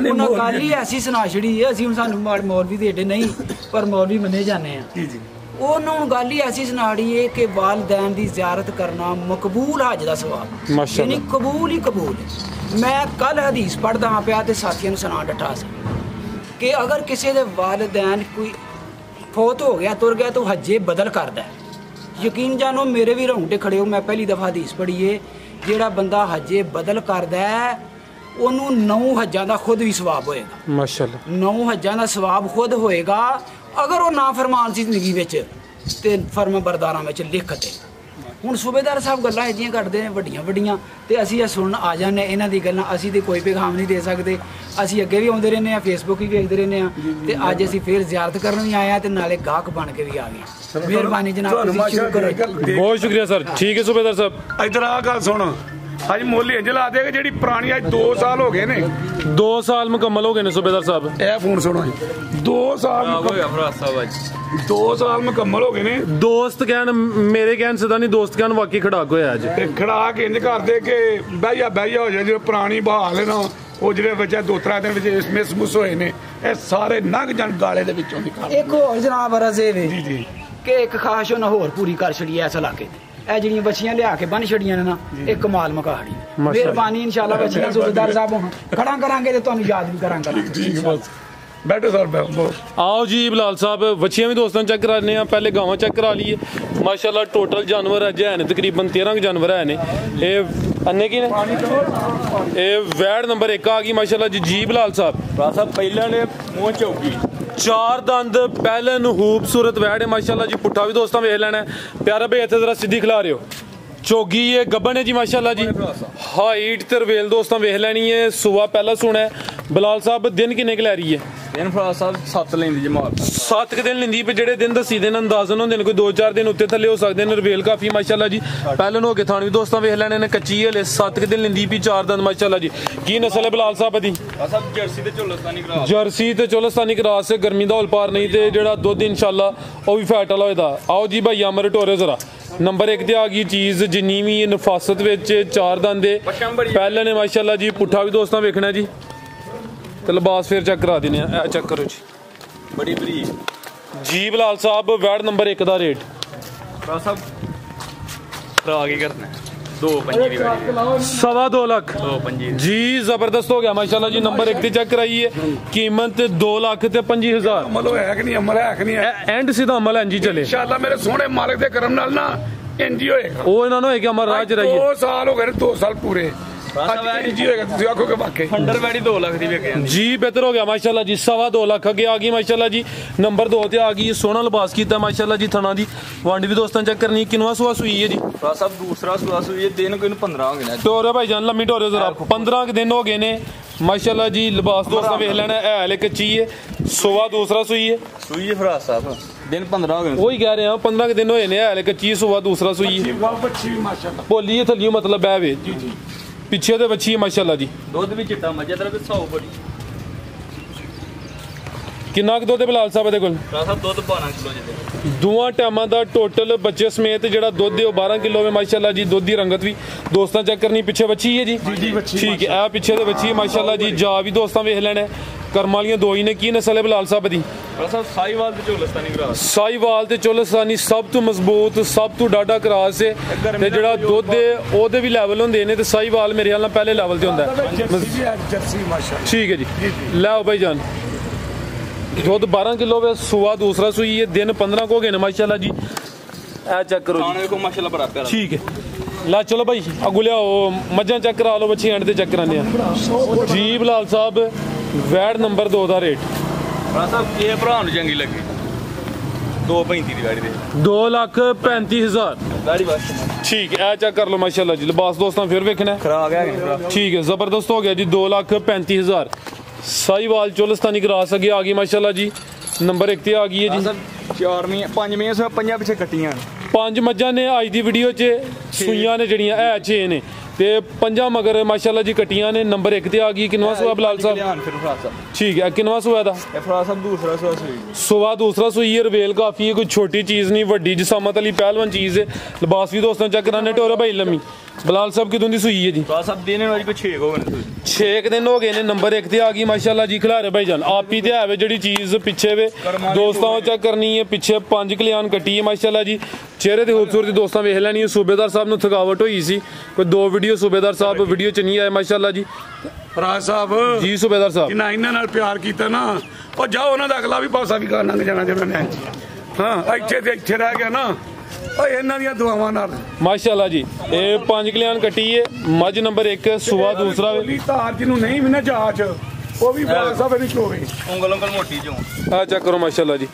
ਨਹੀਂ, ਉਹਨਾਂ ਗੱਲ ਹੀ ਐਸੀ ਸੁਣਾ ਛੜੀ ਹੈ ਅਸੀਂ ਹੁਣ ਸਾਨੂੰ ਮਾੜ ਮੌਲਵੀ ਦੇ ਏਡੇ ਨਹੀਂ ਪਰ ਮੌਲਵੀ ਮੰਨੇ ਜਾਂਦੇ ਆ। ਜੀ ਜੀ। ਉਹਨਾਂ ਨੂੰ ਗੱਲ ਹੀ ਐਸੀ ਸੁਣਾੜੀ ਏ ਕਿ ਵਾਲਦੈਨ ਦੀ ਜ਼ਿਆਰਤ ਕਰਨਾ ਮਕਬੂਲ ਹਜ ਦਾ ਸਵਾਬ ਮਾਸ਼ਾਅੱਲਾ। ਯਾਨੀ ਕਬੂਲ ਹੀ ਕਬੂਲ ਹੈ। ਮੈਂ ਕੱਲ ਹਦੀਸ ਪੜ੍ਹਦਾ ਹਾਂ ਪਿਆ ਤੇ ਸਾਥੀਆਂ ਨੂੰ ਸੁਣਾ ਡਟਾ ਸੀ ਕਿ ਅਗਰ ਕਿਸੇ ਦੇ ਵਾਲਦੈਨ ਕੋਈ ਫੌਤ ਹੋ ਗਿਆ ਤੁਰ ਗਿਆ ਤਾਂ ਹੱਜੇ ਬਦਲ ਕਰਦਾ ਹੈ। ਯਕੀਨ ਜਾਨੋ ਮੇਰੇ ਵੀ ਰੌਂਗਟੇ ਖੜੇ ਹੋ ਮੈਂ ਪਹਿਲੀ ਦਫਾ ਹਦੀਸ ਪੜ੍ਹੀ ਏ। ਜਿਹੜਾ ਬੰਦਾ ਹੱਜੇ ਬਦਲ ਕਰਦਾ ਹੈ ਉਹਨੂੰ ਨੌ ਹੱਜਾਂ ਦਾ ਖੁਦ ਵੀ ਸਵਾਬ ਹੋਏਗਾ। ਮਾਸ਼ਾਅੱਲਾ। ਨੌ ਹੱਜਾਂ ਦਾ ਸਵਾਬ ਖੁਦ ਹੋਏਗਾ ਅਗਰ ਉਹ ਨਾ ਫਰਮਾਨ ਸੀ ਜ਼ਿੰਦਗੀ ਵਿੱਚ ਤੇ ਫਰਮਾ ਬਰਦਾਰਾਂ ਵਿੱਚ ਲਿਖਤੇ ਹੁਣ ਸੂਬੇਦਾਰ ਸਾਹਿਬ ਗੱਲਾਂ ਇਜੀਆਂ ਕਰਦੇ ਨੇ ਵੱਡੀਆਂ ਵੱਡੀਆਂ ਤੇ ਅਸੀਂ ਇਹ ਸੁਣਨ ਆ ਜਾਂਦੇ ਇਹਨਾਂ ਦੀ ਗੱਲਾਂ ਅਸੀਂ ਤੇ ਕੋਈ ਪੈਗਾਮ ਨਹੀਂ ਦੇ ਸਕਦੇ। ਅਸੀਂ ਅੱਗੇ ਵੀ ਆਉਂਦੇ ਰਹਿੰਦੇ ਆ ਫੇਸਬੁੱਕ ਹੀ ਵੇਖਦੇ ਰਹਿੰਦੇ ਆ ਤੇ ਅੱਜ ਅਸੀਂ ਫੇਰ ਜ਼ਿਆਰਤ ਕਰਨ ਵੀ ਆਏ ਆ ਤੇ ਨਾਲੇ ਗਾਹਕ ਬਣ ਕੇ ਵੀ ਆ ਗਏ। ਮਿਹਰਬਾਨੀ ਜਨਾਬ ਤੁਸੀਂ ਸ਼ੁਰੂ ਕਰੋ ਬਹੁਤ ਸ਼ੁਕਰੀਆ ਸਰ। ਠੀਕ ਹੈ ਸੂਬੇਦਾਰ ਸਾਹਿਬ। ਇਧਰ ਆ ਗੱਲ ਸੁਣ। ਅੱਜ ਮੁੱਲ ਇੰਜ ਲਾ ਦੇ ਕਿ ਜਿਹੜੀ ਪੁਰਾਣੀ ਅੱਜ 2 ਸਾਲ ਹੋ ਗਏ ਨੇ। 2 ਸਾਲ ਮੁਕੰਮਲ ਹੋ ਗਏ ਨੇ ਸੂਬੇਦਾਰ ਸਾਹਿਬ। ਇਹ ਫੋਨ ਸੁਣੋ 2 ਸਾਲ ਮੁਕੰਮਲ- ਸਾਹਿਬ ਅੱਜ। ਦੋ ਸਾਲ ਮੁਕੰਮਲ ਹੋ ਗਏ ਨੇ। ਦੋਸਤ ਕਹਿਣ ਮੇਰੇ ਕਹਿਣ ਸਦਾ ਨਹੀਂ ਦੋਸਤ ਕਹਿਣ ਵਾਕਈ ਖੜਾਕ ਹੋਇਆ ਅੱਜ। ਤੇ ਖੜਾ ਕੇ ਇੰਜ ਕਰਦੇ ਕਿ ਬਹਿਆ ਬਹਿਆ ਹੋ ਜਾ ਜੋ ਪੁਰਾਣੀ ਬਹਾਲ ਹੈ ਨਾ ਉਹ ਜਿਹੜੇ ਬੱਚਾ ਦੋ ਤਰਾ ਦਿਨ ਵਿੱਚ ਇਸ ਮਿਸ ਮੁਸ ਹੋਏ ਨੇ ਇਹ ਸਾਰੇ ਨੰਗ ਜਣ ਗਾਲੇ ਦੇ ਵਿੱਚੋਂ ਨਿਕਲ ਇੱਕ ਹੋਰ ਜਨਾਬ ਅਰਜ਼ ਇਹ ਵੇ ਜੀ ਜੀ। ਕਿ ਇੱਕ ਖਾਸ਼ ਉਹਨਾਂ ਹੋਰ ਪੂਰੀ ਕਰ ਛੜੀ ਇਸ ਇਲਾਕੇ ਤੇ। ਇਹ ਜਿਹੜੀਆਂ ਬੱਚੀਆਂ ਲਿਆ ਕੇ ਬੰਨ ਛੜੀਆਂ ਨੇ ਨਾ ਇਹ ਕਮਾਲ ਮਕਾੜੀ ਮਾਸ਼ਾਅੱਲਾ। ਮਿਹਰਬਾਨੀ ਇਨਸ਼ਾਅੱਲਾ ਬੱਚੀਆਂ ਸੂਬੇਦਾਰ ਸਾਹਿਬ ਹੁਣ। ਖੜਾ ਕਰਾਂਗੇ ਤੇ ਤੁਹਾਨੂੰ ਯਾਦ ਵੀ ਕਰਾਂਗੇ। ਠੀਕ ਬਸ। ਬੈਠੋ ਸਰ ਬੈਠੋ ਆਓ ਜੀ ਬਲਾਲ ਸਾਹਿਬ ਵੱਛੀਆਂ ਵੀ ਦੋਸਤਾਂ ਚੈੱਕ ਕਰਾਣੇ ਆ ਪਹਿਲੇ ਗਾਵਾਂ ਚੈੱਕ ਕਰਾ ਲਈਏ। ਮਾਸ਼ਾਅੱਲਾ ਟੋਟਲ ਜਾਨਵਰ ਅੱਜ ਹੈ ਨੇ ਤਕਰੀਬਨ 13 ਕੁ ਜਾਨਵਰ ਹੈ ਨੇ। ਇਹ ਅੰਨੇ ਕੀ ਨੇ? ਇਹ ਵੈੜ ਨੰਬਰ 1 ਆ ਗਈ ਮਾਸ਼ਾਅੱਲਾ ਜੀ। ਜੀ ਬਲਾਲ ਸਾਹਿਬ। ਸਾਹਿਬ ਪਹਿਲਾਂ ਨੇ ਮੂੰਹ ਚੌਕੀ। ਚਾਰ ਦੰਦ ਪਹਿਲਨ ਖੂਬਸੂਰਤ ਵੈੜ ਹੈ ਮਾਸ਼ਾਅੱਲਾ ਜੀ ਪੁੱਠਾ ਵੀ ਦੋਸਤਾਂ ਵੇਖ ਲੈਣਾ। ਪਿਆਰਾ ਬਈ ਇੱਥੇ ਜ਼ਰਾ ਸਿੱਧੀ ਖਿਲਾ ਰਿਓ। ਚੋਗੀ ਇਹ ਗੱਬਨ ਹੈ ਜੀ ਮਾਸ਼ਾਅੱਲਾ ਜੀ। ਹਾਈਟ ਤੇ ਰਵੇਲ ਦੋਸਤਾਂ ਵੇਖ ਲੈਣੀ ਹੈ ਸੁਬਾ ਪਹਿਲਾ ਸੁਣਾ ਬਲਾਲ ਸਾਹਿਬ ਦਿਨ ਕਿੰਨੇ ਕੁ ਲੈ ਰਹੀ ਹੈ? ਦਿਨ ਭਰਾ ਸਾਹਿਬ ਸੱਤ ਲੈਂਦੀ ਜਮਾਤ। ਸੱਤ ਕੁ ਦਿਨ ਲੈਂਦੀ ਪਈ ਜਿਹੜੇ ਦਿਨ ਦੱਸੀ ਦੇ ਨੇ ਅੰਦਾਜ਼ਨ ਹੁੰਦੇ ਨੇ ਕੋਈ 2-4 ਦਿਨ ਉੱਤੇ ਥੱਲੇ ਹੋ ਸਕਦੇ ਨੇ ਰਵੇਲ ਕਾਫੀ ਮਾਸ਼ਾਅੱਲਾ ਜੀ। ਪਹਿਲਨ ਹੋ ਕੇ ਥਾਣ ਵੀ ਦੋਸਤਾਂ ਵੇਖ ਲੈਣੇ ਨੇ ਕੱਚੀ ਹਲੇ। ਸੱਤ ਕੁ ਦਿਨ ਲੈਂਦੀ ਪਈ ਚਾਰ ਦੰਦ ਮਾਸ਼ਾਅੱਲਾ ਜੀ। ਕੀ ਨਸਲ ਹੈ ਬਲਾਲ ਸਾਹਿਬ ਦੀ? ਸਾਹਿਬ ਜਰਸੀ ਤੇ ਝੋਲਸਤਾਨੀ ਕਰਾ ਜਰਸੀ ਤੇ ਚੋਲਸਤਾਨੀ ਕਰਾਸ ਗਰਮੀ ਦਾ ਹੌਲ ਪਾਰ ਨਹੀਂ ਤੇ ਜਿਹੜਾ ਦੁੱਧ ਇਨਸ਼ਾਅੱਲਾ ਉਹ ਵੀ ਫੈਟ ਵਾਲਾ ਹੋਏਦਾ। ਆਓ ਜੀ ਭਾਈ ਅਮਰ ਟੋਰੇ ਜ਼ਰਾ। ਨੰਬਰ 1 ਤੇ ਆ ਗਈ ਚੀਜ਼ ਜਿੰਨੀ ਵੀ ਨਫਾਸਤ ਵਿੱਚ ਚਾਰ ਦੰਦ ਦੇ ਪਹਿਲੇ ਨੇ ਮਾਸ਼ਾਅੱਲਾ ਜੀ ਪੁੱਠਾ ਵੀ ਦੋਸਤਾਂ ਵੇਖਣਾ ਜੀ। ਤੇ ਲਿਬਾਸ ਫੇਰ ਚੈੱਕ ਕਰਾ ਦਿੰਦੇ ਆ। ਇਹ ਚੈੱਕ ਕਰੋ ਜੀ। ਬੜੀ ਬਰੀਕ। ਜੀ ਬਲਾਲ ਸਾਹਿਬ ਵੈਡ ਨੰਬਰ 1 ਦਾ ਰੇਟ ਭਰਾ ਸਾਹਿਬ ਭਰਾ ਕੀ ਕਰਨਾ? 2.5 ਦੀ ਵੈੜੀ ਸਵਾ ਦੋ ਲੱਖ। 2.5 ਜੀ ਜ਼ਬਰਦਸਤ ਹੋ ਗਿਆ ਮਾਸ਼ਾਅੱਲਾ ਜੀ ਨੰਬਰ 1 ਤੇ ਚੈੱਕ ਕਰਾਈਏ ਕੀਮਤ 2 ਲੱਖ ਤੇ 25000 ਅਮਲ ਹੈ ਕਿ ਨਹੀਂ? ਅਮਲ ਹੈ ਕਿ ਨਹੀਂ? ਹੈ ਐਂਡ ਸਿੱਧਾ ਅਮਲ ਹੈ ਜੀ ਚਲੇ। ਇਨਸ਼ਾਅੱਲਾ ਮੇਰੇ ਸੋਹਣੇ ਮਾਲਕ ਦੇ ਕਰਮ ਨਾਲ ਨਾ ਇੰਜ ਹੀ ਹੋਏਗਾ। ਉਹ ਇਹਨਾਂ ਨੂੰ ਹੈ ਕਿ ਅਮਰ ਰਾਜ ਰਹੀਏ ਦੋ ਸਾਲ ਹੋ ਗਏ ਨੇ 2 ਸਾਲ ਪੂਰੇ। ਅੱਜ ਇੰਜ ਹੀ ਹੋਏਗਾ ਤੁਸੀਂ ਆਖੋਗੇ ਵਾਕਈ। ਅੰਡਰ ਵੈੜੀ 2 ਲੱਖ ਦੀ ਵਿਕ ਜਾਂਦੀ ਜੀ ਬਿਹਤਰ ਹੋ ਗਿਆ ਮਾਸ਼ਾਅੱਲਾ ਜੀ ਸਵਾ ਦੋ ਲੱਖ ਅੱਗੇ ਆ ਗਈ ਮਾਸ਼ਾਅੱਲਾ ਜੀ। ਨੰਬਰ 2 ਤੇ ਆ ਗਈ ਸੋਹਣਾ ਲਿਬਾਸ ਕੀਤਾ ਮਾਸ਼ਾਅੱਲਾ ਜੀ ਥਣਾ ਦੀ। ਵੰਡ ਵੀ ਦੋਸਤਾਂ ਚੈੱਕ ਕਰਨੀ ਕਿਨਵਾ ਸੁਆ ਸੂਈ ਹੈ ਜੀ? ਦੂਸਰਾ ਸੁਆ ਸੂਈ ਇਹ ਦਿਨ ਕੋਈ ਨੂੰ 15 ਹੋ ਗਏ ਨੇ ਟੋਰੇ ਭਾਈ ਜਾਨ ਲੰਮੀ ਟੋਰੇ ਜ਼ਰਾ 15 ਕੁ ਦਿਨ ਹੋ ਗਏ ਨੇ ਮਾਸ਼ਾਅੱਲਾ ਜੀ ਲਿਬਾਸ ਦੋਸਤਾਂ ਵੇਖ ਲੈਣਾ ਇਹ ਹਲੇ ਕੱਚੀ ਹੈ ਸਵਾ ਦੂਸਰਾ ਸੂਈ ਹੈ। ਸੂਈ ਹੈ ਭਰਾ ਸਾਹਿਬ ਦਿਨ 15 ਹੋ ਗਏ ਨੇ। ਉਹੀ ਕਹਿ ਰਿਹਾ 15 ਕੁ ਦਿਨ ਹੋਏ ਨੇ ਹਲੇ ਕੱਚੀ ਸਵਾ ਦੂਸਰਾ ਸੂਈ ਹੈ। ਬੱਚੀ ਮਾਸ਼ਾਅੱਲਾ। ਹੈ ਥੱਲੀਓ ਮਤਲਬ ਹੈ ਵੇ। ਜੀ ਜੀ। ਪਿੱਛੇ ਦੇ ਵੱਛੀ ਹੈ ਮਾਸ਼ਾਅੱਲਾ ਜੀ। ਦੁੱਧ ਵੀ ਚਿੱਟਾ ਮੱਝਾ ਦਰ ਵੀ 100 ਬੜੀ ਕਿੰਨਾ ਕੁ ਦੁੱਧ ਹੈ ਬਲਾਲ ਸਾਹਿਬ ਦੇ ਕੋਲ? ਭਰਾ ਸਾਹਿਬ ਦੁੱਧ 12 ਕਿਲੋ ਦੋਵਾਂ ਟਾਈਮਾਂ ਦਾ ਟੋਟਲ ਬੱਚੇ ਸਮੇਤ ਜਿਹੜਾ ਦੁੱਧ ਹੈ ਉਹ 12 ਕਿਲੋ ਹੈ ਮਾਸ਼ਾਅੱਲਾ ਜੀ ਦੁੱਧ ਦੀ ਰੰਗਤ ਵੀ। ਦੋਸਤਾਂ ਚੈੱਕ ਕਰਨੀ ਪਿੱਛੇ ਬੱਚੀ ਹੈ ਜੀ? ਜੀ ਬੱਚੀ ਠੀਕ ਹੈ ਇਹ ਪਿੱਛੇ ਦੇ ਬੱਚੀ ਹੈ ਮਾਸ਼ਾਅੱਲਾ ਜੀ ਜਾ ਵੀ ਦੋਸਤਾਂ ਵੇਖ ਲੈਣਾ ਕਰਮ ਵਾਲੀਆਂ ਦੋ ਹੀ ਨੇ ਕੀ ਨਸਲ ਹੈ ਬਲਾਲ ਸਾਹਿਬ ਦੀ? ਭਰਾ ਸਾਹਿਬ ਸਾਈਵਾਲ ਤੇ ਸਾਈਵਾਲ ਚੋਲਸਾਨੀ ਸਭ ਤੋਂ ਮਜ਼ਬੂਤ ਸਭ ਤੋਂ ਡਾਡਾ ਕਰਾਸ ਹੈ। ਤੇ ਜਿਹੜਾ ਦੁੱਧ ਹੈ ਉਹਦੇ ਵੀ ਲੈਵਲ ਹੁੰਦੇ ਨੇ ਤੇ ਸਾਈਵਾਲ ਮੇਰੇ ਨਾਲ ਪਹਿਲੇ ਲੈਵਲ ਤੇ ਹੁੰਦਾ ਹੈ। ਜਰਸੀ ਮਾਸ਼ਾਅੱਲਾ। ਠੀਕ ਹੈ ਜੀ। ਲਿਆਓ ਭਾਈ ਜਾਨ। ਦੁੱਧ 12 ਕਿਲੋ ਵੇ ਸੁਆ ਦੂਸਰਾ ਸੂਈ ਹੈ ਦਿਨ 15 ਕੋ ਗਏ ਨੇ ਮਾਸ਼ਾਅੱਲਾ ਜੀ। ਇਹ ਚੈੱਕ ਕਰੋ ਜੀ। ਵੇਖੋ ਮਾਸ਼ਾਅੱਲਾ ਬੜਾ ਪਿਆਰਾ ਠੀਕ ਹੈ। ਲੈ ਚਲੋ ਭਾਈ ਅਗੂ ਲਿਆਓ ਮੱਝਾਂ ਚੈੱਕ ਕਰਾ ਲਓ ਬੱਚੀ ਐਂਡ ਤੇ ਚੈੱਕ ਕਰਾਉਂਦੇ ਆ। ਜੀ ਬਲਾਲ ਸਾਹਿਬ ਵੈੜ ਨੰਬਰ 2 ਦਾ ਰੇਟ ਭਰਾ ਸਾਹਿਬ ਇਹ ਭਰਾ ਨੂੰ ਚੰਗੀ ਲੱਗੀ। 2.35 ਦੀ ਵੈੜੀ ਦੇ। 2 ਲੱਖ 35000 ਵੈੜੀ ਬਸ ਠੀਕ ਇਹ ਚੈੱਕ ਕਰ ਲਓ ਮਾਸ਼ਾਅੱਲਾ ਜੀ। ਲਿਬਾਸ ਦੋਸਤਾਂ ਫਿਰ ਵੇਖਣਾ। ਖਰਾ ਗਿਆ ਕਿ ਭਰਾ। ਠੀਕ ਹੈ ਜ਼ਬਰਦਸਤ ਹੋ ਗਿਆ ਜੀ 2 ਲੱਖ 35000 ਸਾਈਵਾਲ ਚੋਲਸਤਾਨੀ ਕਰਾਸ ਅੱਗੇ ਆ ਗਈ ਮਾਸ਼ਾਅੱਲਾ ਜੀ। ਨੰਬਰ 1 ਤੇ ਆ ਗਈ ਹੈ ਜੀ। ਸਾਹਿਬ ਚਾਰ ਮੀਆਂ ਪੰਜ ਮੀਆਂ ਸੋ ਪੰਜਾਂ ਪਿੱਛੇ ਕੱਟੀਆਂ ਪੰਜ ਮੱਝਾਂ ਨੇ ਅੱਜ ਦੀ ਵੀਡੀਓ 'ਚ ਸੂਈਆਂ ਨੇ ਜਿਹੜੀਆਂ ਇਹ 6 ਨੇ। ਤੇ ਪੰਜਾਂ ਮਗਰ ਮਾਸ਼ਾਅੱਲਾ ਜੀ ਕੱਟੀਆਂ ਨੇ। ਨੰਬਰ 1 ਤੇ ਆ ਗਈ ਕਿੰਨਵਾ ਸੂਆ ਬਲਾਲ ਸਾਹਿਬ? ਠੀਕ ਹੈ ਕਿੰਨਵਾ ਸੂਆ ਦਾ ਇਹ ਭਰਾ ਸਾਹਿਬ ਦੂਸਰਾ ਸੁਆ ਸੂਈ। ਸੁਆ ਦੂਸਰਾ ਸੂਈ ਹੈ ਰਵੇਲ ਕਾਫੀ ਹੈ ਕੋਈ ਛੋਟੀ ਚੀਜ਼ ਨਹੀਂ ਵੱਡੀ ਜਸਾਮਤ ਵਾਲੀ ਪਹਿਲਵਾਨ ਚੀਜ਼ ਹੈ। ਲਿਬਾਸ ਵੀ ਦੋਸਤਾਂ ਚੈੱਕ ਕਰਾਣੇ ਟੋਰਾ ਭਾਈ ਲੰਮੀ। ਬਲਾਲ ਸਾਹਿਬ ਕਿਦੋਂ ਦੀ ਸੂਈ ਹੈ ਜੀ? ਭਰਾ ਸਾਹਿਬ ਦਿਨ ਵਾਲੀ ਕੋਈ 6 ਹੋ ਗਏ ਨੇ 6 ਦਿਨ ਹੋ ਗਏ ਨੇ ਨੰਬਰ 1 ਤੇ ਆ ਗਈ ਮਾਸ਼ਾਅੱਲਾ ਜੀ ਖਿਲਾਰੇ ਭਾਈ ਜਾਨ। ਆਪ ਹੀ ਤੇ ਆਵੇ ਜਿਹੜੀ ਚੀਜ਼ ਪਿੱਛੇ ਵੇ ਦੋਸਤਾਂ ਉਹ ਚੈੱਕ ਕਰਨੀ ਹੈ ਪਿੱਛੇ ਪੰਜ ਕਲਿਆਣ ਕੱਟੀ ਹੈ ਮਾਸ਼ਾਅੱਲਾ ਜੀ। ਚਿਹਰੇ ਦੀ ਖੂਬਸੂਰਤੀ ਦੋਸਤਾਂ ਵੇਖ ਲੈਣੀ ਹੈ ਸੂਬੇਦਾਰ ਸਾਹਿਬ ਨੂੰ ਥਕਾਵਟ ਹੋਈ ਸੀ। ਕੋਈ ਦੋ ਵੀਡੀਓ ਸੂਬੇਦਾਰ ਸਾਹਿਬ ਵੀਡੀਓ ਚ ਨਹੀਂ ਆਏ ਮਾਸ਼ਾਅੱਲਾ ਜੀ। ਰਾਜ ਸਾਹਿਬ। ਜੀ ਸੂਬੇਦਾਰ ਸਾਹਿਬ। ਜਿੰਨਾ ਇਹਨਾਂ ਨਾਲ ਪਿਆਰ ਕੀਤਾ ਨਾ ਉਹ ਜਾਓ ਉਹਨਾਂ ਦਾ ਅਗਲਾ ਵੀ ਪਾਸਾ ਵੀ ਕਰ ਲੰਘ ਜਾਣਾ ਜਿਵੇਂ ਮੈਂ। ਹਾਂ ਇੱਥੇ ਤੇ ਇੱਥੇ ਰਹਿ ਗਿਆ ਨਾ। ਓਏ ਇਹਨਾਂ ਦੀਆਂ ਦੁਆਵਾਂ ਨਾਲ। ਮਾਸ਼ਾਅੱਲਾ ਜੀ ਇਹ ਪੰਜ ਕਲਿਆਣ ਕੱਟੀ ਹੈ ਮੱਝ ਨੰਬਰ 1 ਸੂਆ ਦੂਸਰਾ ਵੇ। ਤਾਰ ਜਿਹਨੂੰ ਨਹੀਂ ਵੀ ਨਾ ਜਾਚ ਉਹ ਵੀ ਬਾਦ ਸਾਹਿਬ ਇਹਦੀ ਚੋਵੇ ਉਂਗਲ ਉਂਗਲ ਮੋਟੀ ਜੋ ਆ ਚੈੱਕ ਕਰੋ ਮਾਸ਼ਾਅੱਲਾ ਜੀ।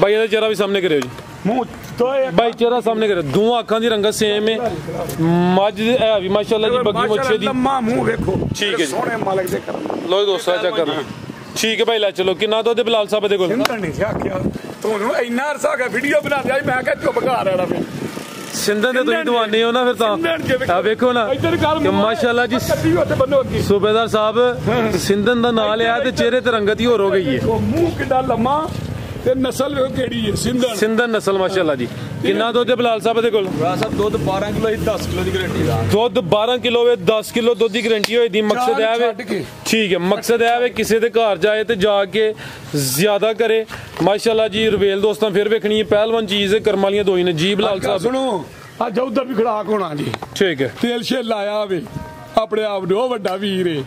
ਭਾਈ ਇਹਦਾ ਚਿਹਰਾ ਵੀ ਸਾਹਮਣੇ ਕਰਿਓ ਜੀ। ਮੂੰਹ ਤੋਏ ਭਾਈ ਚਿਹਰਾ ਸਾਹਮਣੇ ਕਰਿਓ। ਦੋਵਾਂ ਅੱਖਾਂ ਦੀ ਰੰਗਤ ਸੇਮ ਹੈ ਮੱਝ ਦੀ ਇਹ ਵੀ ਮਾਸ਼ਾਅੱਲਾ ਜੀ ਬੱਗੀ ਮੁੱਛੇ ਦੀ। ਲੰਮਾ ਮੂੰਹ ਵੇਖੋ। ਠੀਕ ਹੈ। ਸੋਹਣੇ ਮਾਲਕ ਦੇ ਕਰਮ ਲੋ ਦੋਸਤੋ ਚੈੱਕ ਕਰਨਾ ਠੀਕ ਹੈ ਭਾਈ ਲੈ ਚਲੋ। ਕਿੰਨਾ ਦੁੱਧ ਬਲਾਲ ਸਾਹਿਬ ਦੇ ਕੋਲ? ਸਿੰਧਣ ਨਹੀਂ ਆਖਿਆ। ਤੁਹਾਨੂੰ ਇੰਨਾ ਅਰਸਾ ਹੋ ਗਿਆ ਵੀਡੀਓ ਬਣਾ ਦਿਆ ਮੈਂ ਕਿਹਾ ਚੁੱਪ ਕਰ ਰਹਿਣਾ ਫਿਰ ਸਿੰਧਨ ਦੇ ਤੁਸੀਂ ਦਵਾਨੇ ਹੋ ਨਾ ਫਿਰ ਤਾਂ। ਆ ਵੇਖੋ। ਨਾ ਕਿ ਮਾਸ਼ਾਅੱਲਾ ਜੀ ਸੂਬੇਦਾਰ ਸਾਹਿਬ ਸਿੰਧਨ ਦਾ ਨਾਂ ਲਿਆ ਤੇ ਚਿਹਰੇ ਤੇ ਰੰਗਤ ਹੀ ਹੋਰ ਹੋ ਗਈ ਹੈ। ਮੂੰਹ ਕਿੱਡਾ ਲੰਮਾ। ਤੇ ਨਸਲ ਵੇਖੋ ਕਿਹੜੀ ਹੈ ਸਿੰਧਣ ਸਿੰਧਨ ਨਸਲ ਮਾਸ਼ਾਅੱਲਾ ਜੀ। ਕਿੰਨਾ ਦੁੱਧ ਹੈ ਬਲਾਲ ਸਾਹਿਬ ਦੇ ਕੋਲ? ਭਰਾ ਸਾਹਿਬ ਦੁੱਧ 12 ਕਿਲੋ ਹੀ 10 ਕਿਲੋ ਦੀ ਗਾਰੰਟੀ ਦਾ। ਦੁੱਧ 12 ਕਿਲੋ ਵੇ 10 ਕਿਲੋ ਦੁੱਧ ਦੀ ਗਾਰੰਟੀ ਹੋਈ ਦੀ। ਮਕਸਦ ਵੇ ਕੇ। ਠੀਕ ਹੈ ਮਕਸਦ ਇਹ ਵੇ ਕਿਸੇ ਦੇ ਘਰ ਜਾਏ ਤੇ ਜਾ ਕੇ ਜ਼ਿਆਦਾ ਕਰੇ। ਮਾਸ਼ਾਅੱਲਾ ਜੀ ਰਵੇਲ ਦੋਸਤਾਂ ਫਿਰ ਵੇਖਣੀ ਹੈ ਪਹਿਲਵਾਨ ਚੀਜ਼ ਹੈ ਕਰਮ ਵਾਲੀਆਂ ਦੋ ਹੀ ਨੇ। ਜੀ ਬਲਾਲ ਗੱਲ ਸਾਹਿਬ। ਸੁਣੋ ਅੱਜ ਉਧਰ ਵੀ ਖੜਾਕ ਹੋਣਾ ਜੀ। ਠੀਕ ਹੈ। ਤੇਲ ਛੇ ਲਾਇਆ ਹੋਵੇ ਆਪਣੇ ਆਪ ਨੂੰ ਉਹ ਵੱਡਾ ਵੀਰ ਏ।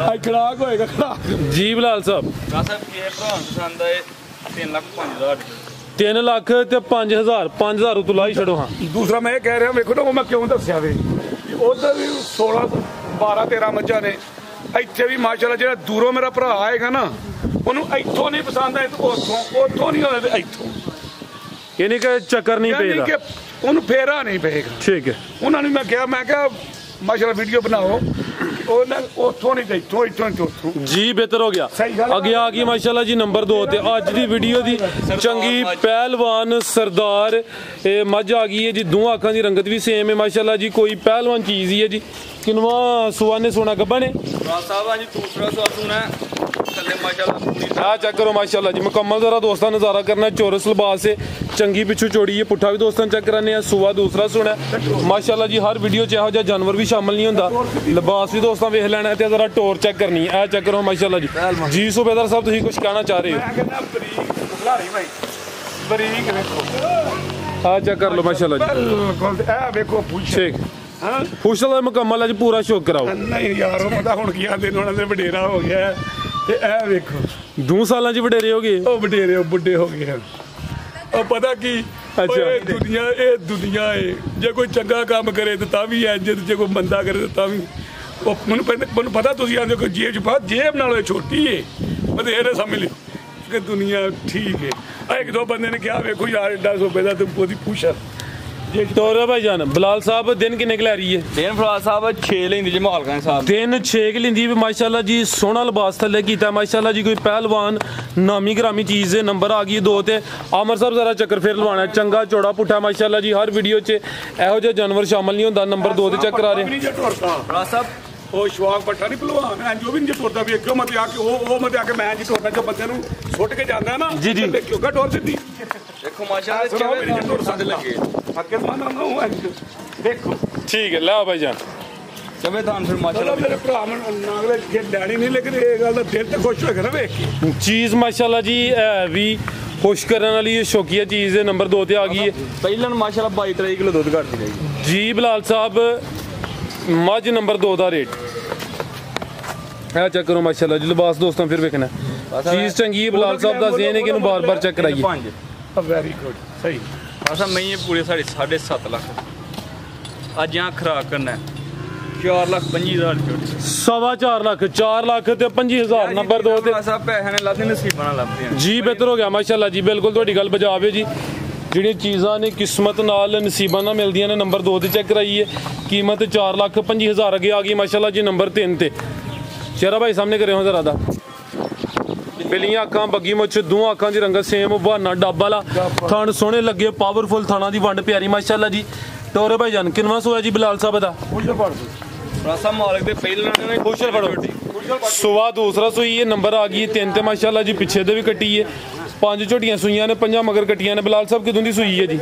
ਅੱਜ ਖੜਾਕ ਹੋਏਗਾ ਖੜਾਕ ਜੀ ਬਲਾਲ ਸਾਹਿਬ। ਭਰਾ ਸਾਹਿਬ ਇਹ ਭਰਾ ਨੂੰ ਪਸੰਦ ਆਏ 3 ਲੱਖ 5000 3 ਲੱਖ ਤੇ 5000 5000 ਉਤੋਂ ਲਾਈ ਛੱਡੋ ਹਾਂ। ਦੂਸਰਾ ਮੈਂ ਇਹ ਕਹਿ ਰਿਹਾ ਵੇਖੋ ਨਾ ਮੈਂ ਕਿਉਂ ਦੱਸਿਆ ਵੇ? ਉਧਰ ਵੀ 16 12 13 ਮੱਝਾਂ ਨੇ। ਇੱਥੇ ਵੀ ਮਾਸ਼ਾਅੱਲਾ ਜਿਹੜਾ ਦੂਰੋਂ ਮੇਰਾ ਭਰਾ ਆਏਗਾ ਨਾ ਉਹਨੂੰ ਇੱਥੋਂ ਨਹੀਂ ਪਸੰਦ ਆਏ ਤੇ ਉੱਥੋਂ ਉੱਥੋਂ ਨਹੀਂ ਹੋਵੇ ਇੱਥੋਂ। ਯਾਨੀ ਕਿ ਚੱਕਰ ਨਹੀਂ ਪਏਗਾ ਕਿ ਉਹਨੂੰ ਫੇਰਾ ਨਹੀਂ ਪਏਗਾ। ਠੀਕ ਹੈ। ਉਹਨਾਂ ਨੂੰ ਮੈਂ ਕਿਹਾ ਮੈਂ ਕਿਹਾ ਮਾਸ਼ਾਅੱਲਾ ਵੀਡੀਓ ਬਣਾਓ। ਉਹਨਾਂ ਉੱਥੋਂ ਨਹੀਂ ਤੇ ਇੱਥੋਂ ਇੱਥੋਂ ਨਹੀਂ ਤੇ ਉੱਥੋਂ ਜੀ ਬਿਹਤਰ ਹੋ ਗਿਆ। ਅੱਗੇ ਆ ਗਈ ਮਾਸ਼ਾਅੱਲਾ ਜੀ ਨੰਬਰ 2 ਤੇ ਅੱਜ ਦੀ ਵੀਡੀਓ ਦੀ ਚੰਗੀ ਪਹਿਲਵਾਨ ਸਰਦਾਰ ਇਹ ਮੱਝ ਆ ਗਈ ਹੈ ਜੀ ਦੋਹਾਂ ਅੱਖਾਂ ਦੀ ਰੰਗਤ ਵੀ ਸੇਮ ਹੈ ਮਾਸ਼ਾਅੱਲਾ ਜੀ ਕੋਈ ਪਹਿਲਵਾਨ ਚੀਜ਼ ਹੀ ਹੈ ਜੀ। ਕਿਨਵਾ ਸੁਆਨੇ ਸੋਨਾ ਗੱਬਾ ਨੇ? ਸਾਹਿਬ ਆ ਜੀ ਦੂਸਰਾ ਸੁਆ ਸੁਣਾ ਥੱਲੇ ਮਾਸ਼ਾਅੱਲਾ ਪੂਰੀ ਆ ਚੈੱਕ ਕਰੋ ਮਾਸ਼ਾਅੱਲਾ ਜੀ ਮੁਕੰਮਲ ਜ਼ਰਾ ਦੋਸਤਾਂ ਨਜ਼ਾਰਾ ਕਰਨਾ ਚੋਰਸ ਲਿਬਾਸ ਹੈ ਚੰਗੀ ਪਿੱਛੋਂ ਚੋੜੀ ਹੈ ਪੁੱਠਾ ਵੀ ਦੋਸਤਾਂ ਚੈੱਕ ਕਰਾਨੇ ਆ ਸੁਆ ਦੂਸਰਾ ਸੁਣਾ ਮਾਸ਼ਾਅੱਲਾ ਜੀ ਹਰ ਵੀਡੀਓ 'ਚ ਇਹੋ ਜਿਹਾ ਜਾਨਵਰ ਵੀ ਸ਼ਾਮਲ ਨਹੀਂ ਹੁੰਦਾ। ਲਿਬਾਸ ਵੀ ਦੋਸਤਾਂ ਵੇਖ ਲੈਣਾ ਤੇ ਜ਼ਰਾ ਟੋਰ ਚੈੱਕ ਕਰਨੀ ਇਹ ਚੈੱਕ ਕਰੋ ਮਾਸ਼ਾਅੱਲਾ ਜੀ। ਜੀ ਸੁਬੇਦਾਰ ਸਾਹਿਬ ਤੁਸੀਂ ਕੁਝ ਕਹਿਣਾ ਚਾਹ ਰਹੇ ਹੋ? ਮੈਂ ਕਹਿੰਦਾ ਬਰੀਕ ਖਿਲਾੜੀ ਭਾਈ। ਬਰੀਕ ਵੇਖੋ ਆ ਚੈੱਕ ਕਰ ਲਓ ਮਾਸ਼ਾਅੱਲਾ ਜੀ। ਬਿਲਕੁਲ ਇਹ ਵੇਖੋ ਪੁੱਛ। ਠੀਕ। ਹਾਂ। ਪੁੱਛ ਲਓ ਮੁਕੰਮਲ ਅੱਜ ਪੂਰਾ ਸ਼ੌਕ ਕਰਾਓ। ਨਹੀਂ ਯਾਰ ਉਹ ਪਤਾ ਹੁਣ ਕੀ ਆਂਦੇ ਉਹਨਾਂ ਦੇ ਵਡੇਰਾ ਹੋ ਗਿਆ। ਤੇ ਇਹ ਵੇਖੋ। ਦੋ ਸਾਲਾਂ 'ਚ ਵਡੇਰੇ ਹੋ ਗਏ। ਉਹ ਵਡੇਰੇ ਉਹ ਬੁੱਢੇ ਹੋ ਗਏ ਹਨ। ਉਹ ਪਤਾ ਕੀ? ਅੱਛਾ। ਇਹ ਦੁਨੀਆ ਇਹ ਦੁਨੀਆ ਏ। ਜੇ ਕੋਈ ਚੰਗਾ ਕੰਮ ਕਰੇ ਤਾਂ ਤਾਂ ਵੀ ਐ ਜੇ ਜੇ ਕੋਈ ਮੰਦਾ ਕਰੇ ਤਾਂ ਵੀ। ਉਹ ਮੈਨੂੰ ਪਹਿਲੇ- ਮੈਨੂੰ ਪਤਾ ਤੁਸੀਂ ਆਂਦੇ ਕੋਈ ਜੇਬ ਚ ਪਾ ਜੇਬ ਨਾਲੋਂ ਛੋਟੀ ਏ। ਬਥੇਰੇ ਸਮਝ ਲਈ। ਕਿ ਦੁਨੀਆ ਠੀਕ ਏ। ਆ ਇੱਕ ਦੋ ਬੰਦੇ ਨੇ ਕਿਹਾ ਵੇਖੋ ਯਾਰ ਐਡਾ ਸੋਬੇ ਦਾ ਤੇ ਉਹਦੀ ਪੁੱਛ। ਤੋਰਾ ਭਾਈ ਜਾਨ। ਬਲਾਲ ਸਾਹਿਬ ਦਿਨ ਕਿੰਨੇ ਕੁ ਲੈ ਰਹੀ ਹੈ? ਦੇਨ ਫਰਾਦ ਸਾਹਿਬ 6 ਲੈਂਦੀ ਜੇ ਮਾਲਕਾਂ ਦੇ ਸਾਹਿਬ ਦਿਨ 6 ਕਿ ਲਿੰਦੀ ਵੀ ਮਾਸ਼ਾਅੱਲਾ ਜੀ ਸੋਹਣਾ ਲਿਬਾਸ ਥੱਲੇ ਕੀਤਾ। ਮਾਸ਼ਾਅੱਲਾ ਜੀ ਕੋਈ ਪਹਿਲਵਾਨ ਨਾਮੀ ਗ੍ਰਾਮੀ ਚੀਜ਼ ਦੇ ਨੰਬਰ ਆ ਗਈ ਦੋ ਤੇ। ਆਮਰ ਸਾਹਿਬ ਜ਼ਰਾ ਚੱਕਰ ਫੇਰ ਲਵਾਣਾ ਚੰਗਾ ਚੌੜਾ ਪੁੱਠਾ ਮਾਸ਼ਾਅੱਲਾ ਜੀ ਹਰ ਵੀਡੀਓ 'ਚ ਇਹੋ ਜਿਹਾ ਜਾਨਵਰ ਸ਼ਾਮਲ ਨਹੀਂ ਹੁੰਦਾ। ਨੰਬਰ 2 ਤੇ ਚੱਕਰ ਆ ਰਿਹਾ। ਸਾਹਿਬ ਉਹ ਸ਼ਵਾਕ ਪੱਠਾ ਨਹੀਂ ਭਲਵਾਨ। ਐ ਜੋ ਵੀ ਨਹੀਂ ਜੇ ਟੁਰਦਾ ਵੀ ਕਿਉਂ ਮਤ ਆ ਕੇ ਉਹ ਉਹ ਮਤ ਆ ਕੇ ਮੈਂ ਜੀ ਟੁਰਦਾ ਜੋ ਬੰਦੇ ਨੂੰ ਸੁੱਟ ਕੇ ਜਾਂਦਾ ਨਾ ਜੀ, ਜੀ। ਤੇ ਕਿਉਂ ਟੁਰ ਸਿੱਧੀ ਦੇਖੋ ਮਾਸ਼ਾਅੱਲਾ ਚਵੇ ਮੇਰੀ ਤੁਹਾਨੂੰ ਸੱਦ ਲੱਗੇ। ਅੱਗੇ ਮਾਨਾ ਨਾ ਉਹ। ਦੇਖੋ। ਠੀਕ ਹੈ ਲੈ ਭਾਈ ਜਾਨ। ਚਵੇ ਤੁਹਾਨੂੰ ਫਿਰ ਮਾਸ਼ਾਅੱਲਾ ਮੇਰੇ ਭਰਾ ਨੂੰ ਨਾਗਲੇ ਜੇ ਡੈਡੀ ਨਹੀਂ ਲੇਕਿਨ ਇਹ ਗੱਲ ਦਾ ਦਿਲ ਤੇ ਖੁਸ਼ ਹੋਏਗਾ ਨਾ ਵੇਖ ਕੇ। ਚੀਜ਼ ਮਾਸ਼ਾਅੱਲਾ ਜੀ ਵੀ ਖੁਸ਼ ਕਰਨ ਵਾਲੀ ਇਹ ਸ਼ੌਕੀਆ ਚੀਜ਼ ਦੇ ਨੰਬਰ 2 ਤੇ ਆ ਗਈ ਹੈ। ਪਹਿਲਾਂ ਮਾਸ਼ਾਅੱਲਾ 22 23 ਕਿਲੋ ਦੁੱਧ ਘੱਟ ਦੀ ਰਹੀ ਜੀ ਬਲਾਲ ਸਾਹਿਬ ਮੱਝ ਨੰਬਰ 2 ਦਾ ਰੇਟ। ਇਹ ਚੈੱਕ ਕਰੋ ਮਾਸ਼ਾਅੱਲਾ ਜੀ ਲਿਬਾਸ ਦੋਸਤਾਂ ਫਿਰ ਵੇਖਣਾ। ਚੀਜ਼ ਚੰਗੀ ਹੈ ਬਲਾਲ ਸਾਹਿਬ ਦੱਸਦੇ ਨੇ ਕਿ ਇਹਨੂੰ ਬਾਰ-ਬਾਰ ਚੈੱਕ ਕਰਾਈਏ। ਪੰਜ। ਵੈਰੀ ਗੁੱਡ ਸਹੀ। ਅਸਾਂ ਮੈਂ ਇਹ ਪੂਰੇ ਸਾਢੇ 7.5 ਲੱਖ। ਅੱਜ ਆ ਖਰਾਕ ਕਰਨਾ 4 ਲੱਖ 25000 ਚੋਟੀ ਸਵਾ ਚਾਰ ਲੱਖ 4 ਲੱਖ ਤੇ 25000 ਨੰਬਰ 2 ਤੇ ਸਾਹਿਬ ਪੈਸੇ ਨੇ ਲੱਭਦੇ ਨਸੀਬਾਂ ਨਾਲ ਲੱਭਦੇ ਆ। ਜੀ ਬਿਹਤਰ ਹੋ ਗਿਆ ਮਾਸ਼ਾਅੱਲਾ ਜੀ ਬਿਲਕੁਲ ਤੁਹਾਡੀ ਗੱਲ ਬਜਾਵੇ ਜੀ। ਜਿਹੜੀਆਂ ਚੀਜ਼ਾਂ ਨੇ ਕਿਸਮਤ ਨਾਲ ਨਸੀਬਾਂ ਨਾਲ ਮਿਲਦੀਆਂ ਨੇ ਨੰਬਰ 2 ਤੇ ਚੈੱਕ ਕਰਾਈਏ ਕੀਮਤ 4 ਲੱਖ 25000 ਅੱਗੇ ਆ ਗਈ ਮਾਸ਼ਾਅੱਲਾ ਜੀ ਨੰਬਰ 3 ਤੇ। ਚਿਹਰਾ ਭਾਈ ਸਾਹਮਣੇ ਕਰਿਓ ਜ਼ਰਾ ਦਾ। ਬਿਲੀਆਂ ਅੱਖਾਂ ਬੱਗੀ ਮੁੱਛ ਦੋ ਅੱਖਾਂ ਦੀ ਰੰਗਤ ਸੇਮ ਬਹਾਨਾ ਡੱਬ ਵਾਲਾ। ਥਣ ਸੋਹਣੇ ਲੱਗੇ ਪਾਵਰਫੁਲ ਥਾਣਾ ਦੀ ਵੰਡ ਪਿਆਰੀ ਮਾਸ਼ਾਅੱਲਾ ਜੀ। ਟੋਰੇ ਭਾਈ ਜਾਨ ਕਿੰਨਵਾਂ ਸੋਇਆ ਜੀ ਬਲਾਲ ਸਾਹਿਬ ਦਾ? ਪੁੱਛ ਪੜ ਰਾਸਾ ਮਾਲਕ ਦੇ ਪਹਿਲਾਂ ਨੇ ਖੁਸ਼ਲ ਫੜੋ ਸੁਆ ਦੂਸਰਾ ਸੂਈ ਇਹ ਨੰਬਰ ਆ ਗਈ ਤਿੰਨ ਤੇ ਮਾਸ਼ਾਅੱਲਾ ਜੀ ਪਿੱਛੇ ਦੇ ਵੀ ਕੱਟੀ ਹੈ। ਪੰਜ ਝੋਟੀਆਂ ਸੂਈਆਂ ਨੇ ਪੰਜਾਂ ਮਗਰ ਕੱਟੀਆਂ ਨੇ। ਬਲਾਲ ਸਾਹਿਬ ਕਿਦੋਂ ਦੀ ਸੂਈ ਹੈ ਜੀ?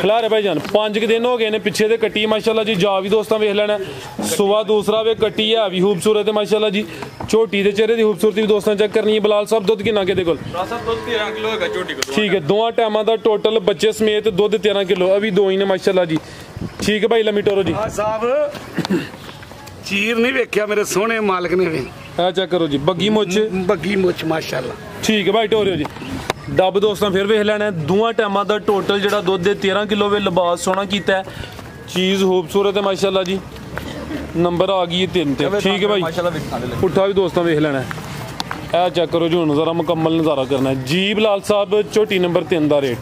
ਖਿਲਾਰੇ ਭਾਈ ਜਾਨ ਪੰਜ ਕੁ ਦਿਨ ਹੋ ਗਏ ਨੇ ਪਿੱਛੇ ਦੇ ਕੱਟੀ ਮਾਸ਼ਾਅੱਲਾ ਜੀ ਜਾ ਵੀ ਦੋਸਤਾਂ ਵੇਖ ਲੈਣਾ। ਸੁਆ ਦੂਸਰਾ ਵੇ ਕੱਟੀ ਹੈ ਵੀ ਖੂਬਸੂਰਤ ਹੈ ਮਾਸ਼ਾਅੱਲਾ ਜੀ। ਝੋਟੀ ਦੇ ਚਿਹਰੇ ਦੀ ਖੂਬਸੂਰਤੀ ਵੀ ਦੋਸਤਾਂ ਚੈੱਕ ਕਰਨੀ ਹੈ। ਬਲਾਲ ਸਾਹਿਬ ਦੁੱਧ ਕਿੰਨਾ ਕਿਹਦੇ ਕੋਲ? ਦੁੱਧ 13 ਕਿਲੋ ਹੈਗਾ ਝੋਟੀ ਕੋ ਠੀਕ ਹੈ ਦੋਵਾਂ ਟਾਈਮਾਂ ਦਾ ਟੋਟਲ ਬੱਚੇ ਸਮੇਤ ਦੁੱਧ 13 ਕਿਲੋ ਅਭੀ ਦੋ ਹੀ ਨੇ ਮਾਸ਼ਾਅੱਲਾ ਜੀ। ਠੀਕ ਹੈ ਭਾਈ ਲੰਮੀ ਟੋਰੋ ਜੀ। ਆ ਸਾਹਿਬ ਚੀਰ ਨਹੀਂ ਵੇਖਿਆ ਮੇਰੇ ਸੋਹਣੇ ਮਾਲਕ ਨੇ ਵੀ। ਆ ਚੈੱਕ ਕਰੋ ਜੀ ਬੱਗੀ ਮੁੱਛ। ਬੱਗੀ ਮੁੱਛ ਮਾਸ਼ਾਅੱਲਾ। ਠੀਕ ਹੈ ਭਾਈ ਟੋਰਿਓ ਜੀ। ਡੱਬ ਦੋਸਤਾਂ ਫਿਰ ਵੇਖ ਲੈਣਾ। ਦੋਵਾਂ ਟਾਈਮਾਂ ਦਾ ਟੋਟਲ ਜਿਹੜਾ ਦੁੱਧ ਦੇ 13 ਕਿਲੋ ਵੇ ਲਿਬਾਸ ਸੋਹਣਾ ਕੀਤਾ ਚੀਜ਼ ਖੂਬਸੂਰਤ ਹੈ ਮਾਸ਼ਾਅੱਲਾ ਜੀ। ਨੰਬਰ ਆ ਗਈ ਤਿੰਨ ਤੇ। ਠੀਕ ਹੈ ਭਾਈ। ਪੁੱਠਾ ਵੀ ਦੋਸਤਾਂ ਵੇਖ ਲੈਣਾ। ਇਹ ਚੈੱਕ ਕਰੋ ਜੀ ਹੁਣ ਜ਼ਰਾ ਮੁਕੰਮਲ ਨਜ਼ਾਰਾ ਕਰਨਾ ਜੀਬ ਲਾਲ ਸਾਹਿਬ ਝੋਟੀ ਨੰਬਰ 3 ਦਾ ਰੇਟ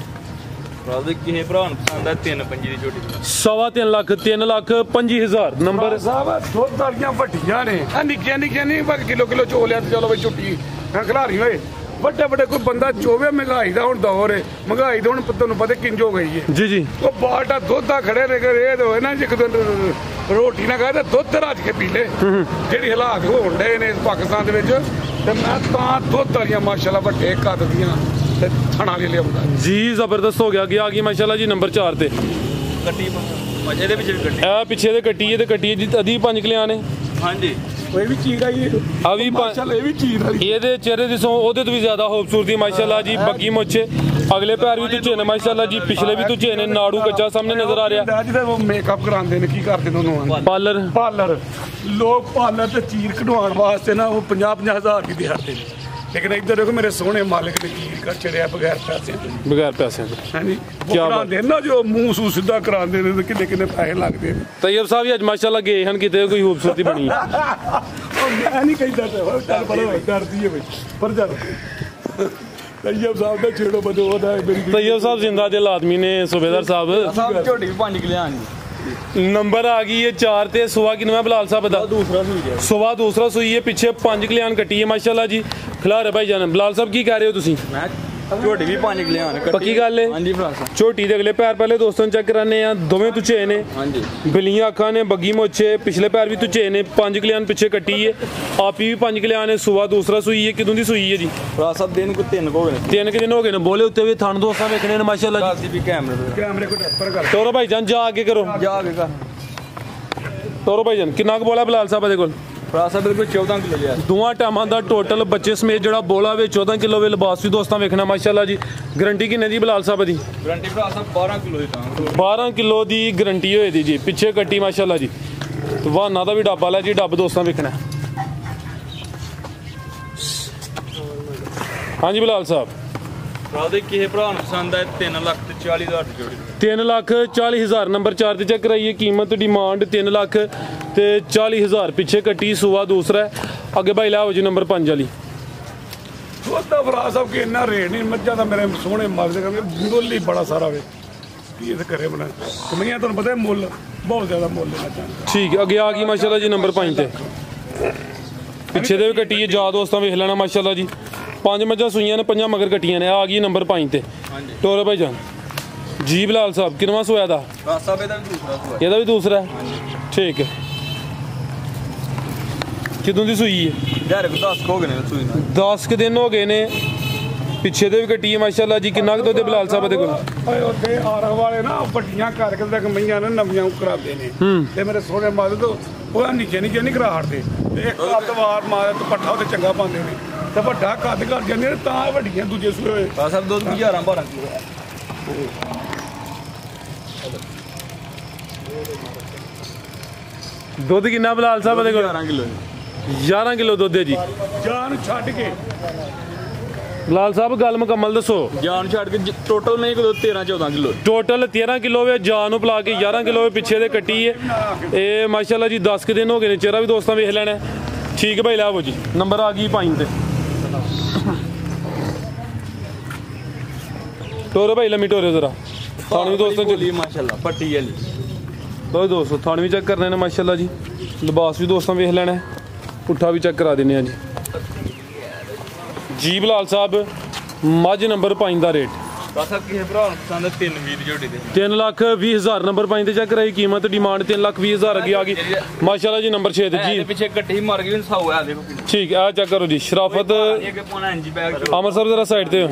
ਰਾਸਾ ਕਿਨੇ ਭਰਾ ਨੂੰ ਪਸੰਦ ਆ ਤਿੰਨ ਪੰਜੀ ਦੀ ਝੋਟੀ ਸਵਾ ਤਿੰਨ ਲੱਖ 3 ਲੱਖ 25000 ਨੰਬਰ। ਸਾਹਿਬ ਦੁੱਧ ਵਾਲੀਆਂ ਵੱਡੀਆਂ ਨੇ। ਆ ਨਿੱਕੀਆਂ ਨਿੱਕੀਆਂ ਨਹੀਂ ਪਰ ਕਿਲੋ ਕਿਲੋ ਚੋ ਲਿਆ ਤੇ ਚਲੋ ਬਈ ਛੁੱਟੀ ਖਿਲਾਰੀ ਹੋਏ ਵੱਡੇ ਵੱਡੇ ਕੋਈ ਬੰਦਾ ਚੋਵੇ ਮਹਿੰਗਾਈ ਦਾ ਹੁਣ ਦੌਰ ਹੈ ਮਹਿੰਗਾਈ ਦਾ ਹੁਣ ਤੁਹਾਨੂੰ ਪਤਾ ਕਿੰਜ ਹੋ ਗਈ ਹੈ ਜੀ ਜੀ। ਉਹ ਬਾਟਾ ਦੁੱਧ ਖੜੇ ਨੇ ਕਰ ਇਹ ਹੋਏ ਨਾ ਜੇ ਇੱਕ ਦਿਨ ਰੋਟੀ ਨਾ ਖਾਏ ਤਾਂ ਦੁੱਧ ਰੱਜ ਕੇ ਪੀ ਲੈ। ਜਿਹੜੀ ਹਾਲਾਤ ਹੋਣ ਡਏ ਨੇ ਇਸ ਪਾਕਿਸਤਾਨ ਦੇ ਵਿੱਚ ਤੇ ਮੈਂ ਤਾਂ ਦੁੱਧ ਵਾਲੀਆਂ ਮਾਸ਼ਾਅੱਲਾ ਵੱਡੇ ਕੱਦ ਦੀਆਂ। ਤੇ ਥਣਾ ਲਈ ਲਿਆਉਂਦਾ। ਜੀ ਜ਼ਬਰਦਸਤ ਹੋ ਗਿਆ ਗਿਆ ਆ ਗਈ ਮਾਸ਼ਾਅੱਲਾ ਜੀ ਨੰਬਰ 4 ਤੇ। ਕੱਟੀ ਮਜੇ ਦੇ ਵਿੱਚ ਵੀ ਕੱਟੀ ਇਹ ਪਿੱਛੇ ਦੇ ਕੱਟੀ ਹੈ ਤੇ ਕੱਟੀ ਹੈ ਜੀ ਅਧੀ ਪੰਜ ਕਿਲਿਆਂ ਨੇ। ਹਾਂਜੀ। ਉਹ ਇਹ ਵੀ ਚੀਜ਼ ਆਈ ਆ ਵੀ ਮਾਸ਼ਾਅੱਲਾ ਇਹ ਵੀ ਚੀਜ਼ ਵਾਲੀ ਇਹਦੇ ਚਿਹਰੇ ਦੀ ਸੋ ਉਹਦੇ ਤੋਂ ਵੀ ਜ਼ਿਆਦਾ ਖੂਬਸੂਰਤੀ ਮਾਸ਼ਾਅੱਲਾ ਜੀ ਬੱਗੀ ਮੁੱਛੇ। ਅਗਲੇ ਪੈਰ ਵੀ ਤੁਝੇ ਨੇ ਮਾਸ਼ਾਅੱਲਾ ਜੀ ਪਿਛਲੇ ਵੀ ਤੁਝੇ ਨੇ ਨਾੜੂ ਕੱਚਾ ਸਾਹਮਣੇ ਨਜ਼ਰ ਆ ਰਿਹਾ। ਜਿਹਦੇ ਉਹ ਮੇਕਅਪ ਕਰਾਉਂਦੇ ਨੇ ਕੀ ਕਰਦੇ ਨੇ ਉਹਨੂੰ? ਪਾਰਲਰ। ਪਾਰਲਰ। ਲੋਕ ਪਾਰਲਰ ਤੇ ਚੀਰ ਕਢਵਾਉਣ ਵਾਸਤੇ ਨਾ ਉਹ 50 50 ਹਜ਼ਾਰ ਵੀ ਦਿਹਾੜੇ ਨੇ। ਲੇਕਿਨ ਇੱਧਰ ਦੇਖੋ ਮੇਰੇ ਸੋਹਣੇ ਮਾਲਕ ਨੇ ਚੀਰ ਕਰ ਚੜਿਆ ਬਗੈਰ ਪੈਸੇ ਤੋਂ ਬਗੈਰ ਪੈਸਿਆਂ ਦੇ। ਹਾਂਜੀ। ਨੇ ਨਾ ਜੋ ਮੂੰਹ ਸੂ ਸਿੱਧਾ ਕਰਾਉਂਦੇ ਨੇ ਤੇ ਕਿੰਨੇ ਕਿੰਨੇ ਪੈਸੇ ਲੱਗਦੇ ਨੇ। ਤੈਯਬ ਸਾਹਿਬ ਵੀ ਅੱਜ ਮਾਸ਼ਾਅੱਲਾ ਗਏ ਹਨ ਕਿਤੇ ਕੋਈ ਖੂਬਸੂਰਤੀ ਬਣੀ। ਮੈਂ ਨਹੀਂ ਕਹਿੰਦਾ ਤੇ ਹੋਰ ਚੱਲ ਪਰ ਡਰਦੀ ਹੈ ਬਈ ਪਰ ਚੱਲ। ਤੈਯਬ ਸਾਹਿਬ ਦਾ ਛੇੜੋ ਬਦੋ ਉਹਦਾ ਮੇਰੀ ਤੈਯਬ ਸਾਹਿਬ ਜ਼ਿੰਦਾ ਦਿਲ ਆਦਮੀ ਨੇ ਸੁਬੇਦਾਰ ਸਾਹਿਬ। ਸਾਹਿਬ ਝੋਟੀ ਵੀ 5 ਕਿਲੇ ਆਣੀ ਨੰਬਰ ਆ ਗਈ ਹੈ 4 ਤੇ ਸੁਆ ਕਿਨਵਾ ਬਲਾਲ ਸਾਹਿਬ ਦਾ? ਦੂਸਰਾ ਸੂਈ ਗਿਆ ਸੁਆ ਦੂਸਰਾ ਸੂਈ ਹੈ ਪਿੱਛੇ ਪੰਜ ਕਲਿਆਣ ਕੱਟੀ ਹੈ ਮਾਸ਼ਾਅੱਲਾ ਜੀ। ਖਿਲਾਰੇ ਭਾਈ ਜਾਨ ਬਲਾਲ ਸਾਹਿਬ ਕੀ ਕਹਿ ਰਹੇ ਹੋ ਤੁਸੀਂ? ਮੈਂ ਝੋਟੀ ਵੀ 5 ਕਿਲੇ ਆਣ ਪੱਕੀ ਗੱਲ ਹੈ? ਹਾਂਜੀ ਭਰਾ ਸਾਹਿਬ। ਝੋਟੀ ਦੇ ਅਗਲੇ ਪੈਰ ਪਹਿਲੇ ਦੋਸਤਾਂ ਨੂੰ ਚੈੱਕ ਕਰਾਨੇ ਆ ਦੋਵੇਂ ਤੁਝੇ ਨੇ। ਹਾਂਜੀ। ਬਿਲੀਆਂ ਅੱਖਾਂ ਨੇ ਬੱਗੀ ਮੋਛੇ ਪਿਛਲੇ ਪੈਰ ਵੀ ਤੁਝੇ ਨੇ ਪੰਜ ਕਲਿਆਣ ਪਿੱਛੇ ਕੱਟੀ ਹੈ ਆਪੀ ਵੀ ਪੰਜ ਕਲਿਆਣ ਨੇ ਸੁਆ ਦੂਸਰਾ ਸੂਈ ਹੈ ਕਿਦੋਂ ਦੀ ਸੂਈ ਹੈ ਜੀ? ਭਰਾ ਸਾਹਿਬ ਦਿਨ ਕੋ ਤਿੰਨ ਕੋ ਗਏ ਤਿੰਨ ਕਿ ਦਿਨ ਹੋ ਗਏ ਨੇ ਬੋਲੇ ਉੱਤੇ ਵੀ ਥਣ ਦੋਸਤਾਂ ਵੇਖਣੇ ਨੇ ਮਾਸ਼ਾਅੱਲਾ ਜੀ। ਵੀ ਕੈਮਰੇ ਤੇ ਕੈਮਰੇ ਕੋ ਟੱਪਰ ਕਰ। ਤੋਰੋ ਭਾਈ ਜਾਨ ਜਾ ਅੱਗੇ ਕਰੋ। ਜਾ ਕੇ ਕਰ। ਤੋਰੋ ਭਾਈ ਜਾਨ ਕਿੰਨਾ ਕੁ ਬੋਲਾ ਬਲਾਲ ਸਾਹਿਬ ਦੇ ਕੋਲ? ਭਰਾ ਸਾਹਿਬ ਇਹਦੇ ਕੋਲ 14 ਕਿਲੋ ਲਿਆ ਦੋਵਾਂ ਟਾਈਮਾਂ ਦਾ ਟੋਟਲ ਬੱਚੇ ਸਮੇਤ ਜਿਹੜਾ ਬੋਲਾ ਵੇ 14 ਕਿਲੋ ਵੇ ਲਿਬਾਸ ਵੀ ਦੋਸਤਾਂ ਵੇਖਣਾ ਮਾਸ਼ਾਅੱਲਾ ਜੀ। ਗਰੰਟੀ ਕਿੰਨੇ ਦੀ ਬਲਾਲ ਸਾਹਿਬ ਦੀ? ਗਰੰਟੀ ਭਰਾ ਸਾਹਿਬ 12 ਕਿਲੋ ਦੀ ਤਾਂ। 12 ਕਿਲੋ ਦੀ ਗਰੰਟੀ ਹੋਏ ਦੀ ਜੀ ਪਿੱਛੇ ਕੱਟੀ ਮਾਸ਼ਾਅੱਲਾ ਜੀ। ਵਾਹਨਾ ਦਾ ਵੀ ਡੱਬਾ ਲੈ ਜੀ ਡੱਬ ਦੋਸਤਾਂ ਵੇਖਣਾ। ਹਾਂਜੀ ਬਲਾਲ ਸਾਹਿਬ। ਭਰਾ ਦੇ ਕਿਸੇ ਭਰਾ ਨੂੰ ਪਸੰਦ ਆਏ? 3 ਲੱਖ ਤੇ 40 ਹਜ਼ਾਰ ਦੀ ਜੋੜੀ। 3 ਲੱਖ 40 ਹਜ਼ਾਰ। ਨੰਬਰ 4 ਤੇ ਚੈੱਕ ਕਰਾਈਏ ਕੀਮਤ ਡਿਮਾਂਡ 3 ਲੱਖ ਤੇ 40 ਹਜ਼ਾਰ। ਪਿੱਛੇ ਕੱਟੀ ਸੂਆ ਦੂਸਰਾ ਹੈ। ਅੱਗੇ ਭਾਈ ਲਾਓ ਜੀ ਨੰਬਰ 5 ਵਾਲੀ। ਦੁੱਧ ਦਾ ਭਰਾ ਸਾਹਿਬ ਕਿ ਇੰਨਾ ਰੇਟ ਨਹੀਂ ਮੱਝਾਂ ਦਾ ਮੇਰੇ ਸੋਹਣੇ ਮਰਦੇ ਕਰਕੇ ਮੁੱਲ ਹੀ ਬੜਾ ਸਾਰਾ ਵੇ। ਕੀ ਇਹ ਕਰੇ ਬਣਾ। ਕਮੀਆਂ ਤੁਹਾਨੂੰ ਪਤਾ ਹੈ ਮੁੱਲ ਬਹੁਤ ਜ਼ਿਆਦਾ ਮੁੱਲ ਹੈ ਮੱਝਾਂ ਦਾ। ਠੀਕ ਹੈ, ਅੱਗੇ ਆ ਗਈ ਮਾਸ਼ਾਅੱਲਾ ਜੀ ਨੰਬਰ 5 ਤੇ। ਪਿੱਛੇ ਦੇ ਵੀ ਕੱਟੀ ਹੈ ਜਾ ਦੋਸਤਾਂ ਵੇਖ ਲੈਣਾ ਮਾਸ਼ਾਅੱਲਾ ਜੀ। ਪੰਜ ਮੱਝਾਂ ਸੂਈਆਂ ਨੇ ਪੰਜਾਂ ਮਗਰ ਕੱਟੀਆਂ ਨੇ। ਆ ਗਈ ਨੰਬਰ 5 ਤੇ। ਹਾਂਜੀ। ਟੋਰੇ ਭਾਈ ਜਾਨ। ਜੀ ਬਲਾਲ ਸਾਹਿਬ ਕਿੰਨਵਾਂ ਸੋਇਆ ਦਾ ਸਾਹਿਬ ਇਹਦਾ ਵੀ ਦੂਸਰਾ ਸੂਆ। ਇਹਦਾ ਵੀ ਦੂਸਰਾ ਹੈ? ਠੀਕ ਹੈ। ਕਿਦੋਂ ਦੀ ਸੂਈ ਹੈ? ਯਾਰ ਕੋ 10 ਹੋ ਗਏ ਨੇ ਸੂਈ ਨਾਲ 10 ਕੁ ਦਿਨ ਹੋ ਗਏ ਨੇ। ਪਿੱਛੇ ਦੇ ਵੀ ਕੱਟੀ ਹੈ ਮਾਸ਼ਾਅੱਲਾ ਜੀ ਕਿੰਨਾ ਕੁ ਦੁੱਧ ਹੈ ਬਲਾਲ ਸਾਹਿਬ ਦੇ ਕੋਲ? ਓਏ ਉੱਥੇ ਆਰਖ ਵਾਲੇ ਨਾ ਵੱਡੀਆਂ ਕਰਕੇ ਤੇ ਕਮੀਆਂ ਨੇ ਨਵੀਆਂ ਕਰਾਉਂਦੇ ਨੇ। ਤੇ ਮੇਰੇ ਸੋਹਣੇ ਮਾਦੇ ਤੋਂ ਉਹ ਨੀਚੇ ਨੀਚੇ ਨਹੀਂ ਕਰਾ ਹਟਦੇ। ਤੇ ਇੱਕ ਕੱਦ ਵਾਰ ਮਾਰੇ ਤੇ ਪੱਠਾ ਉਹਦੇ ਚੰਗਾ ਪਾਉਂਦੇ ਨੇ। ਤੇ ਵੱਡਾ ਕੱਦ ਕਰ ਜਾਂਦੇ ਨੇ ਤਾਂ ਵੱਡੀਆਂ ਦੂਜੇ ਸੂਏ ਹੋਏ। ਭਰਾ ਸਾਹਿਬ ਦੁੱਧ 11 12 ਕਿਲੋ। ਦੁੱਧ ਕਿੰਨਾ ਬਲਾਲ ਸਾਹਿਬ ਦੇ ਕੋਲ? 11 ਕਿਲੋ 11 ਕਿਲੋ ਦੁੱਧ ਹੈ ਜੀ। ਜਾਨ ਛੱਡ ਕੇ। ਬਲਾਲ ਸਾਹਿਬ ਗੱਲ ਮੁਕੰਮਲ ਦੱਸੋ। ਜਾਨ ਛੱਡ ਕੇ ਟੋਟਲ ਨਹੀਂ ਕੋਈ 13 14 ਕਿਲੋ ਟੋਟਲ 13 ਕਿਲੋ ਵੇ ਜਾਨ ਨੂੰ ਪਲਾ ਕੇ 11 ਕਿਲੋ ਵੇ ਪਿੱਛੇ ਦੇ ਕੱਟੀ ਹੈ। ਇਹ ਮਾਸ਼ਾਅੱਲਾ ਜੀ 10 ਕੁ ਦਿਨ ਹੋ ਗਏ ਨੇ ਚਿਹਰਾ ਵੀ ਦੋਸਤਾਂ ਵੇਖ ਲੈਣਾ ਹੈ। ਠੀਕ ਹੈ ਭਾਈ ਲਾਵੋ ਜੀ। ਨੰਬਰ ਆ ਗਈ ਪੰਜ ਤੇ। ਟੋਰੇ ਭਾਈ ਲੰਮੀ ਟੋਰੇ ਜ਼ਰਾ। ਥਾਣ ਵੀ ਦੋਸਤਾਂ ਚੱਲੀ ਮਾਸ਼ਾਅੱਲਾ ਪੱਟੀ ਵਾਲੀ। ਦੋ ਦੋਸਤੋ ਥਾਣ ਵੀ ਚੈੱਕ ਕਰਨੇ ਨੇ ਮਾਸ਼ਾਅੱਲਾ ਜੀ। ਲਿਬਾਸ ਵੀ ਦੋਸਤਾਂ ਵੇਖ ਲੈਣਾ। ਪੁੱਠਾ ਵੀ ਚੈੱਕ ਕਰਾ ਦਿੰਨੇ ਆ ਜੀ। ਜੀ ਬਲਾਲ ਸਾਹਿਬ ਮੱਝ ਨੰਬਰ 5 ਦਾ ਰੇਟ ਭਰਾ ਸਾਹਿਬ ਕਿਸੇ ਭਰਾ? ਨੂੰ ਪਸੰਦ ਹੈ 3 ਵੀਹ ਦੀ ਜੋੜੀ ਦੇ। 3 ਲੱਖ 20 ਹਜ਼ਾਰ ਨੰਬਰ 5 ਤੇ ਚੈੱਕ ਕਰਾਈ ਕੀਮਤ ਡਿਮਾਂਡ 3 ਲੱਖ 20 ਹਜ਼ਾਰ ਅੱਗੇ ਆ ਗਈ। ਮਾਸ਼ਾਅੱਲਾ ਜੀ ਨੰਬਰ 6 ਤੇ ਇਹਦੇ ਜੀ। ਪਿੱਛੇ ਕੱਟੀ ਮਰ ਗਈ ਸਾਊ ਆ ਦੇਖੋ ਕਿੰਨੀ। ਠੀਕ ਹੈ ਆ ਚੈੱਕ ਕਰੋ ਜੀ ਸ਼ਰਾਫਤ ਇਹ ਕਿ ਪੋਣਾ ਇੰਜੀ ਬੈਗ ਚ ਅਮਰ ਸਾਹਿਬ ਜਰਾ ਸਾਈਡ ਤੇ ਹੋ।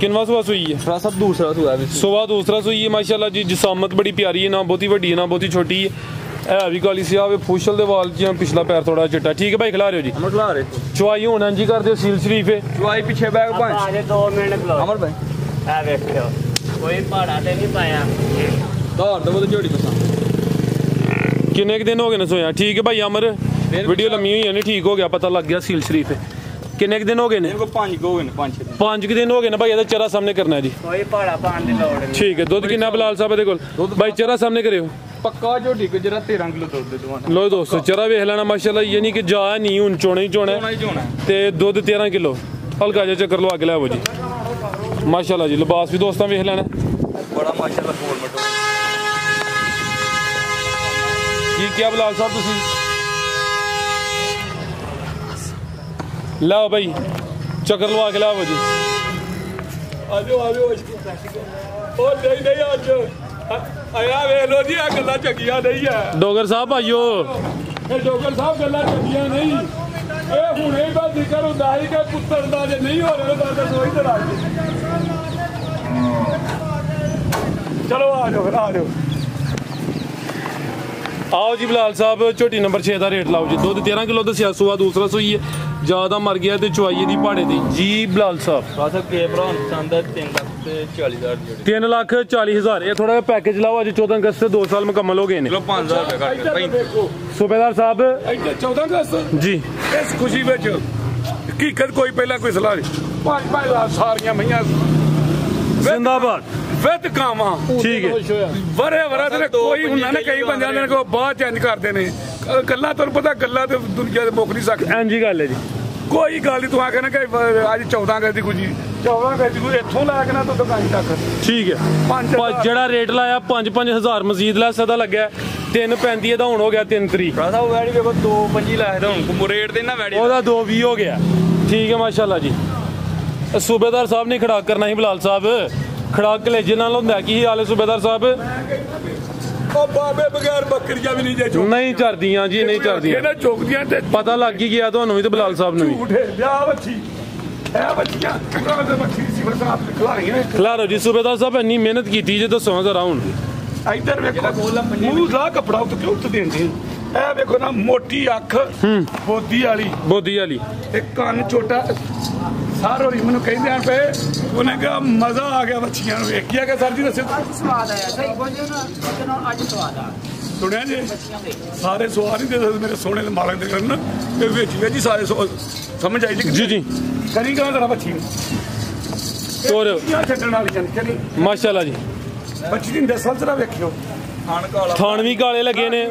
ਕਿੰਨਵਾ ਸੁਆ ਸੂਈ ਹੈ? ਭਰਾ ਸਾਹਿਬ ਦੂਸਰਾ ਸੂਆ ਵੀ ਸੁਬਾ ਦੂਸਰਾ ਸੂਈ ਹੈ ਮਾਸ਼ਾਅੱਲਾ ਜੀ ਜਿਸਾਮਤ ਬੜੀ ਪਿਆਰੀ ਹੈ ਨਾ ਬਹੁਤੀ ਵੱਡੀ ਹੈ ਨਾ ਬਹੁਤੀ ਛੋਟੀ ਹੈ। ਇਹ ਵੀ ਕਾਲੀ ਸਿਆ ਵੇ ਫੂਸ਼ਲ ਦੇ ਵਾਲ ਜਾਂ ਪਿਛਲਾ ਪੈਰ ਥੋੜਾ ਚਿੱਟਾ। ਠੀਕ ਹੈ ਭਾਈ ਖਿਲਾ ਰਹੇ ਹੋ ਜੀ। ਅਮਰ ਖਲਾ ਰਹੇ। ਚੁਆਈ ਹੋਣਾ ਜੀ ਕਰਦੇ ਹੋ ਸੀਲ ਸ਼ਰੀਫ ਹੈ। ਜਵਾਈ ਪਿੱਛੇ ਬੈਗ ਪੰਜ ਆਜੇ 2 ਮਿੰਟ ਖਲੋ ਅਮਰ ਭਾਈ। ਆ ਵੇਖਿਓ। ਕੋਈ ਪਹਾੜਾ ਤੇ ਨਹੀਂ ਪਾਇਆ। ਧਾਰ ਦਵੋ ਤੇ ਜੋੜੀ ਪਸੰਦ ਕਿੰਨੇ ਕੁ ਦਿਨ ਹੋ ਗਏ ਨੇ ਸੋਇਆ? ਠੀਕ ਹੈ ਭਾਈ ਅਮਰ? ਵੀਡੀਓ ਲੰਮੀ ਹੋਈ ਹੈ ਨਹੀਂ ਠੀਕ ਹੋ ਗਿਆ ਪਤਾ ਲੱਗ ਗਿਆ ਸੀਲ ਸ਼ਰੀਫ। ਹੈ ਕਿੰਨੇ ਕੁ ਦਿਨ ਹੋ ਗਏ ਨੇ? ਪੰਜ ਕੋ ਗਏ ਨੇ ਪੰਜ ਛੇ ਦਿਨ। ਪੰਜ ਕੁ ਦਿਨ ਹੋ ਗਏ ਨੇ ਭਾਈ ਇਹਦਾ ਚਿਹਰਾ ਸਾਹਮਣੇ ਕਰਨਾ ਹੈ ਜੀ। ਕੋਈ ਪਹਾੜਾ ਪਾਣ ਦੀ ਲੋੜ ਨਹੀਂ। ਠੀਕ ਹੈ ਦੁੱਧ ਕਿੰਨਾ ਬਲਾਲ ਸਾਹਿਬ ਦੇ ਕੋਲ? ਭਾਈ ਚਿਹਰਾ ਸਾਹਮਣੇ ਕਰਿਓ। ਪੱਕਾ ਝੋਟੀ ਕੋ ਜਿਹੜਾ 13 ਕਿਲੋ ਦੁੱਧ ਦੇ ਦਵਾਨਾ ਲੋ ਦੋਸਤੋ ਚਿਹਰਾ ਵੇਖ ਲੈਣਾ ਮਾਸ਼ਾਅੱਲਾ ਯਾਨੀ ਕਿ ਜਾ ਨਹੀਂ ਹੁਣ ਚੋਣਾ ਹੀ ਚੋਣਾ ਹੈ। ਹੀ ਤੇ ਦੁੱਧ 13 ਕਿਲੋ। ਹਲਕਾ ਜਿਹਾ ਚੱਕਰ ਲਵਾ ਕੇ ਲਿਆਵੋ ਜੀ। ਮਾਸ਼ਾਅੱਲਾ ਜੀ ਲਿਬਾਸ ਵੀ ਦੋਸਤਾਂ ਵੇਖ ਲੈਣਾ। ਬੜਾ ਮਾਸ਼ਾਅੱਲਾ ਕੋਲ ਮਟੋ ਕੀ ਕਿਹਾ ਬਲਾਲ ਸਾਹਿਬ ਤੁਸੀਂ? ਲਓ ਭਾਈ ਚੱਕਰ ਲਵਾ ਕੇ ਲਿਆਵੋ ਜੀ। ਆਜੋ ਆਜੋ ਉਹ ਨਹੀਂ ਨਹੀਂ ਅੱਜ। ਆਇਆ ਵੇਖ ਲੋ ਜੀ ਆ ਗੱਲਾਂ ਚੰਗੀਆਂ ਨਹੀਂ ਆ। ਡੋਗਰ ਸਾਹਿਬ ਭਾਈਓ ਇਹ ਡੋਗਰ ਸਾਹਿਬ ਗੱਲਾਂ ਚੰਗੀਆਂ ਨਹੀਂ। ਇਹ ਹੁਣੇ ਦਾ ਜ਼ਿਕਰ ਹੁੰਦਾ ਸੀ ਕਿ ਪੁੱਤਰ ਦਾ ਜੇ ਨਹੀਂ ਹੋ ਰਿਹਾ ਤਾਂ ਸੋਈ ਤੇ ਰਾਜ ਚਲੋ ਆ ਜਾਓ ਫਿਰ ਆ ਜਾਓ। ਆਓ ਜੀ ਬਲਾਲ ਸਾਹਿਬ ਝੋਟੀ ਨੰਬਰ 6 ਦਾ ਰੇਟ ਲਾਓ ਜੀ। ਦੁੱਧ 13 ਕਿਲੋ ਦੱਸਿਆ ਸੂਆ ਦੂਸਰਾ ਸੂਈ ਹੈ। ਜ਼ਿਆਦਾ ਮਰ ਗਿਆ ਤੇ ਚੁਆਈਏ ਦੀ ਪਹਾੜੇ ਦੀ ਜੀ ਬਲਾਲ ਸਾਹਿਬ। ਸਾਹਿਬ ਕੇ ਭਰਾ ਪਸੰਦ ਹੈ 3 ਲੱਖ ਤੇ 40 ਹਜ਼ਾਰ ਦੀ ਜੋੜੀ 3 ਲੱਖ 40 ਹਜ਼ਾਰ। ਇਹ ਥੋੜਾ ਜਿਹਾ ਪੈਕੇਜ ਲਾਓ ਅੱਜ 14 ਅਗਸਤ ਤੇ 2 ਸਾਲ ਮੁਕੰਮਲ ਹੋ ਗਏ ਨੇ। ਚਲੋ 5000 ਰੁਪਏ ਘੱਟ ਸੂਬੇਦਾਰ ਸਾਹਿਬ। ਇੱਥੇ 14 ਅਗਸਤ। ਜੀ। ਇਸ ਖੁਸ਼ੀ ਵਿੱਚ ਹਕੀਕਤ ਕੋਈ ਪਹਿਲਾਂ ਕੋਈ ਸਲਾਹ ਨਹੀਂ। ਪੰਜ ਪੰਜ ਰਾਤ ਸਾਰੀਆਂ ਮਈਆਂ ਜ਼ਿੰਦਾਬਾਦ। ਵਿਦ ਕਾਵਾਂ। ਠੀਕ ਹੈ। ਵਰੇ ਵਰੇ ਤੇ ਕੋਈ ਹੁੰਦਾ ਨਾ ਕਈ ਬੰਦਿਆਂ ਦੇ ਕੋ ਬਾਅਦ ਚੇਂਜ ਕਰਦੇ ਨੇ। ਗੱਲਾਂ ਤੁਹਾਨੂੰ ਪਤਾ ਗੱਲਾਂ ਤੇ ਦੁਨੀਆ ਦੇ ਮੁੱਕ ਨਹੀਂ ਸਕਦੀਆਂ ਐਂਜੀ ਗੱਲ ਹੈ ਜੀ। ਕੋਈ ਗੱਲ ਨਹੀਂ ਤੂੰ ਆ ਕੇ ਨਾ ਅੱਜ 14 ਗਜ ਦੀ ਖੁਸ਼ੀ। 14 ਗਜ ਦੀ ਖੁਸ਼ੀ ਇੱਥੋਂ ਲੈ ਕੇ ਨਾ ਤੂੰ ਦੁਕਾਨ ਤੱਕ। ਠੀਕ ਹੈ। ਪੰਜ ਪਰ ਜਿਹੜਾ ਰੇਟ ਲਾਇਆ 5-5000 ਮਜ਼ੀਦ ਲੈ ਸਦਾ ਲੱਗਿਆ। 335 ਇਹਦਾ ਹੁਣ ਹੋ ਗਿਆ 3 ਤਰੀਕ। ਭਰਾ ਸਾਹਿਬ ਵੈੜੀ ਵੇਖੋ 225 ਲਾਇਆ ਤਾਂ ਹੁਣ ਰੇਟ ਦੇ ਨਾ ਵੈੜੀ ਉਹਦਾ 220 ਹੋ ਗਿਆ। ਠੀਕ ਹੈ ਮਾਸ਼ਾਅੱਲਾ ਜੀ। ਸੂਬੇਦਾਰ ਸਾਹਿਬ ਨੇ ਖੜਾਕ ਕਰਨਾ ਸੀ ਬਲਾਲ ਸਾਹਿਬ। ਖੜਾਕ ਕਲੇਜੇ ਨਾਲ ਹੁੰਦਾ ਕੀ ਹਾਲ ਹੈ ਸੂਬੇਦਾਰ ਸਾਹਿਬ? ਉਹ ਬਾਬੇ ਬਗੈਰ ਬੱਕਰੀਆਂ ਵੀ ਨਹੀਂ ਜੇ ਚੁੱਕ ਨਹੀਂ ਚੜਦੀਆਂ ਜੀ ਨਹੀਂ ਚੜਦੀਆਂ। ਇਹਨਾਂ ਚੁੱਕਦੀਆਂ ਤੇ ਪਤਾ ਲੱਗ ਹੀ ਗਿਆ ਤੁਹਾਨੂੰ ਵੀ ਤੇ ਬਲਾਲ ਸਾਹਿਬ ਨੂੰ ਵੀ। ਝੂਠੇ ਵਿਆਹ ਬੱਚੀ। ਇਹ ਬੱਚੀਆਂ ਉਹਨਾਂ ਦੇ ਬੱਚੀ ਸੀ ਬਰਸਾਤ ਖਲਾਰੀਆਂ ਖਲਾਰੋ ਜੀ ਸੂਬੇਦਾਰ ਸਾਹਿਬ ਇੰਨੀ ਮਿਹਨਤ ਕੀਤੀ ਜੇ ਦੱਸੋ ਜ਼ਰਾ ਹੁਣ। ਇੱਧਰ ਵੇਖੋ ਮੂੰਹ ਦਾ ਕਪੜਾ ਉੱਤੇ ਕਿਉਂ ਉੱਤੇ ਦੇਂਦੇ ਇਹ ਵੇਖੋ ਨਾ ਮੋਟੀ ਅੱਖ ਬੋਦੀ ਵਾਲੀ। ਬੋਦੀ ਵਾਲੀ। ਤੇ ਕੰਨ ਛੋਟਾ। ਸਾਰੋ ਹੀ ਮੈਨੂੰ ਕਹਿੰਦੇ ਆ ਪਏ ਉਹਨੇ ਕਿਹਾ ਮਜ਼ਾ ਆ ਗਿਆ ਬੱਚੀਆਂ ਨੂੰ ਵੇਖ। ਗਿਆ ਕਿ ਸਰ ਜੀ ਦੱਸਿਓ ਅੱਜ ਸਵਾਦ ਆਇਆ। ਸਹੀ ਬੋਲਿਓ ਨਾ ਅੱਜ ਸਵਾਦ ਆ। ਸੁਣਿਆ ਜੀ? ਸਾਰੇ ਸਵਾਰ ਹੀ ਦੇ ਸਕਦੇ ਮੇਰੇ ਸੋਹਣੇ ਦੇ ਮਾਲਕ ਦੇ ਕਰਨ। ਤੇ ਵਿੱਚ ਵਿੱਚ ਹੀ ਸਾਰੇ ਸਵਾਦ। ਸਮਝ ਆਈ ਜੀ ਜੀ ਜੀ। ਕਰੀ ਗਾ ਤੇਰਾ ਬੱਚੀ ਨੂੰ। ਤੋਰ। ਇਹ ਛੱਡਣ ਵਾਲੀ ਜਨ ਚਲੀ। ਮਾਸ਼ਾਅੱਲਾ ਜੀ। ਬੱਚੀ ਦੀ ਨਸਲ ਜਰਾ ਵੇਖਿਓ। ਥਾਣ ਵੀ ਕਾਲੇ ਲੱਗੇ ਨੇ।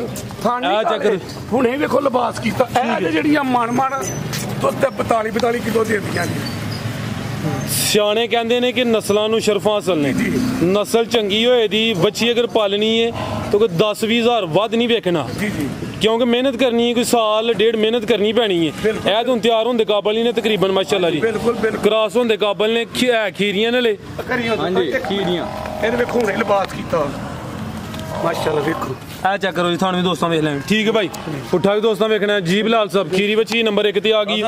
ਆ ਚੱਕਰ ਹੁਣ ਇਹ ਵੇਖੋ ਲਿਬਾਸ ਕੀਤਾ। ਇਹ ਜਿਹੜੀਆਂ ਮਨ ਮਨ ਦੁੱਧ 42 42 ਕਿਲੋ ਦਿੰਦੀਆਂ ਨੇ। ਸਿਆਣੇ ਕਹਿੰਦੇ ਨੇ ਕਿ ਨਸਲਾਂ ਨੂੰ ਸ਼ਰਫਾਂ ਹਾਸਲ ਨੇ। ਨਸਲ ਚੰਗੀ ਹੋਏ ਦੀ ਬੱਚੀ ਅਗਰ ਪਾਲਣੀ ਹੈ ਤਾਂ ਕੋਈ 10 20 ਹਜ਼ਾਰ ਵੱਧ ਨਹੀਂ ਵੇਖਣਾ। ਜੀ ਜੀ। ਕਿਉਂਕਿ ਮਿਹਨਤ ਕਰਨੀ ਹੈ ਕੋਈ ਸਾਲ ਡੇਢ ਮਿਹਨਤ ਕਰਨੀ ਪੈਣੀ ਹੈ। ਇਹ ਤਾਂ ਤਿਆਰ ਹੁੰਦੇ ਕਾਬਲ ਹੀ ਨੇ ਤਕਰੀਬਨ ਮਾਸ਼ਾਅੱਲਾ ਜੀ। ਬਿਲਕੁਲ ਬਿਲਕੁਲ। ਕ੍ਰਾਸ ਹੁੰਦੇ ਕਾਬਲ ਨੇ ਖੀਰੀਆਂ ਨਾਲੇ ਹਾਂਜੀ ਖੀਰੀਆਂ। ਇਹਦੇ ਵੇਖੋ ਹੁਣੇ ਲਿਬਾਸ ਕੀਤਾ। ਮਾਸ਼ਾਅੱਲਾ ਵੇਖੋ। ਇਹ ਚੈੱਕ ਕਰੋ ਜੀ ਤੁਹਾਨੂੰ ਵੀ ਦੋਸਤਾਂ ਵੇਖ ਲੈਣ। ਠੀਕ ਹੈ ਭਾਈ। ਪੁੱਠਾ ਵੀ ਦੋਸਤਾਂ ਵੇਖਣਾ ਹੈ। ਜੀਬ ਲਾਲ ਸਾਹਿਬ ਖੀਰੀ ਬੱਚੀ ਨੰਬਰ 1 ਤੇ ਆ ਗਈ।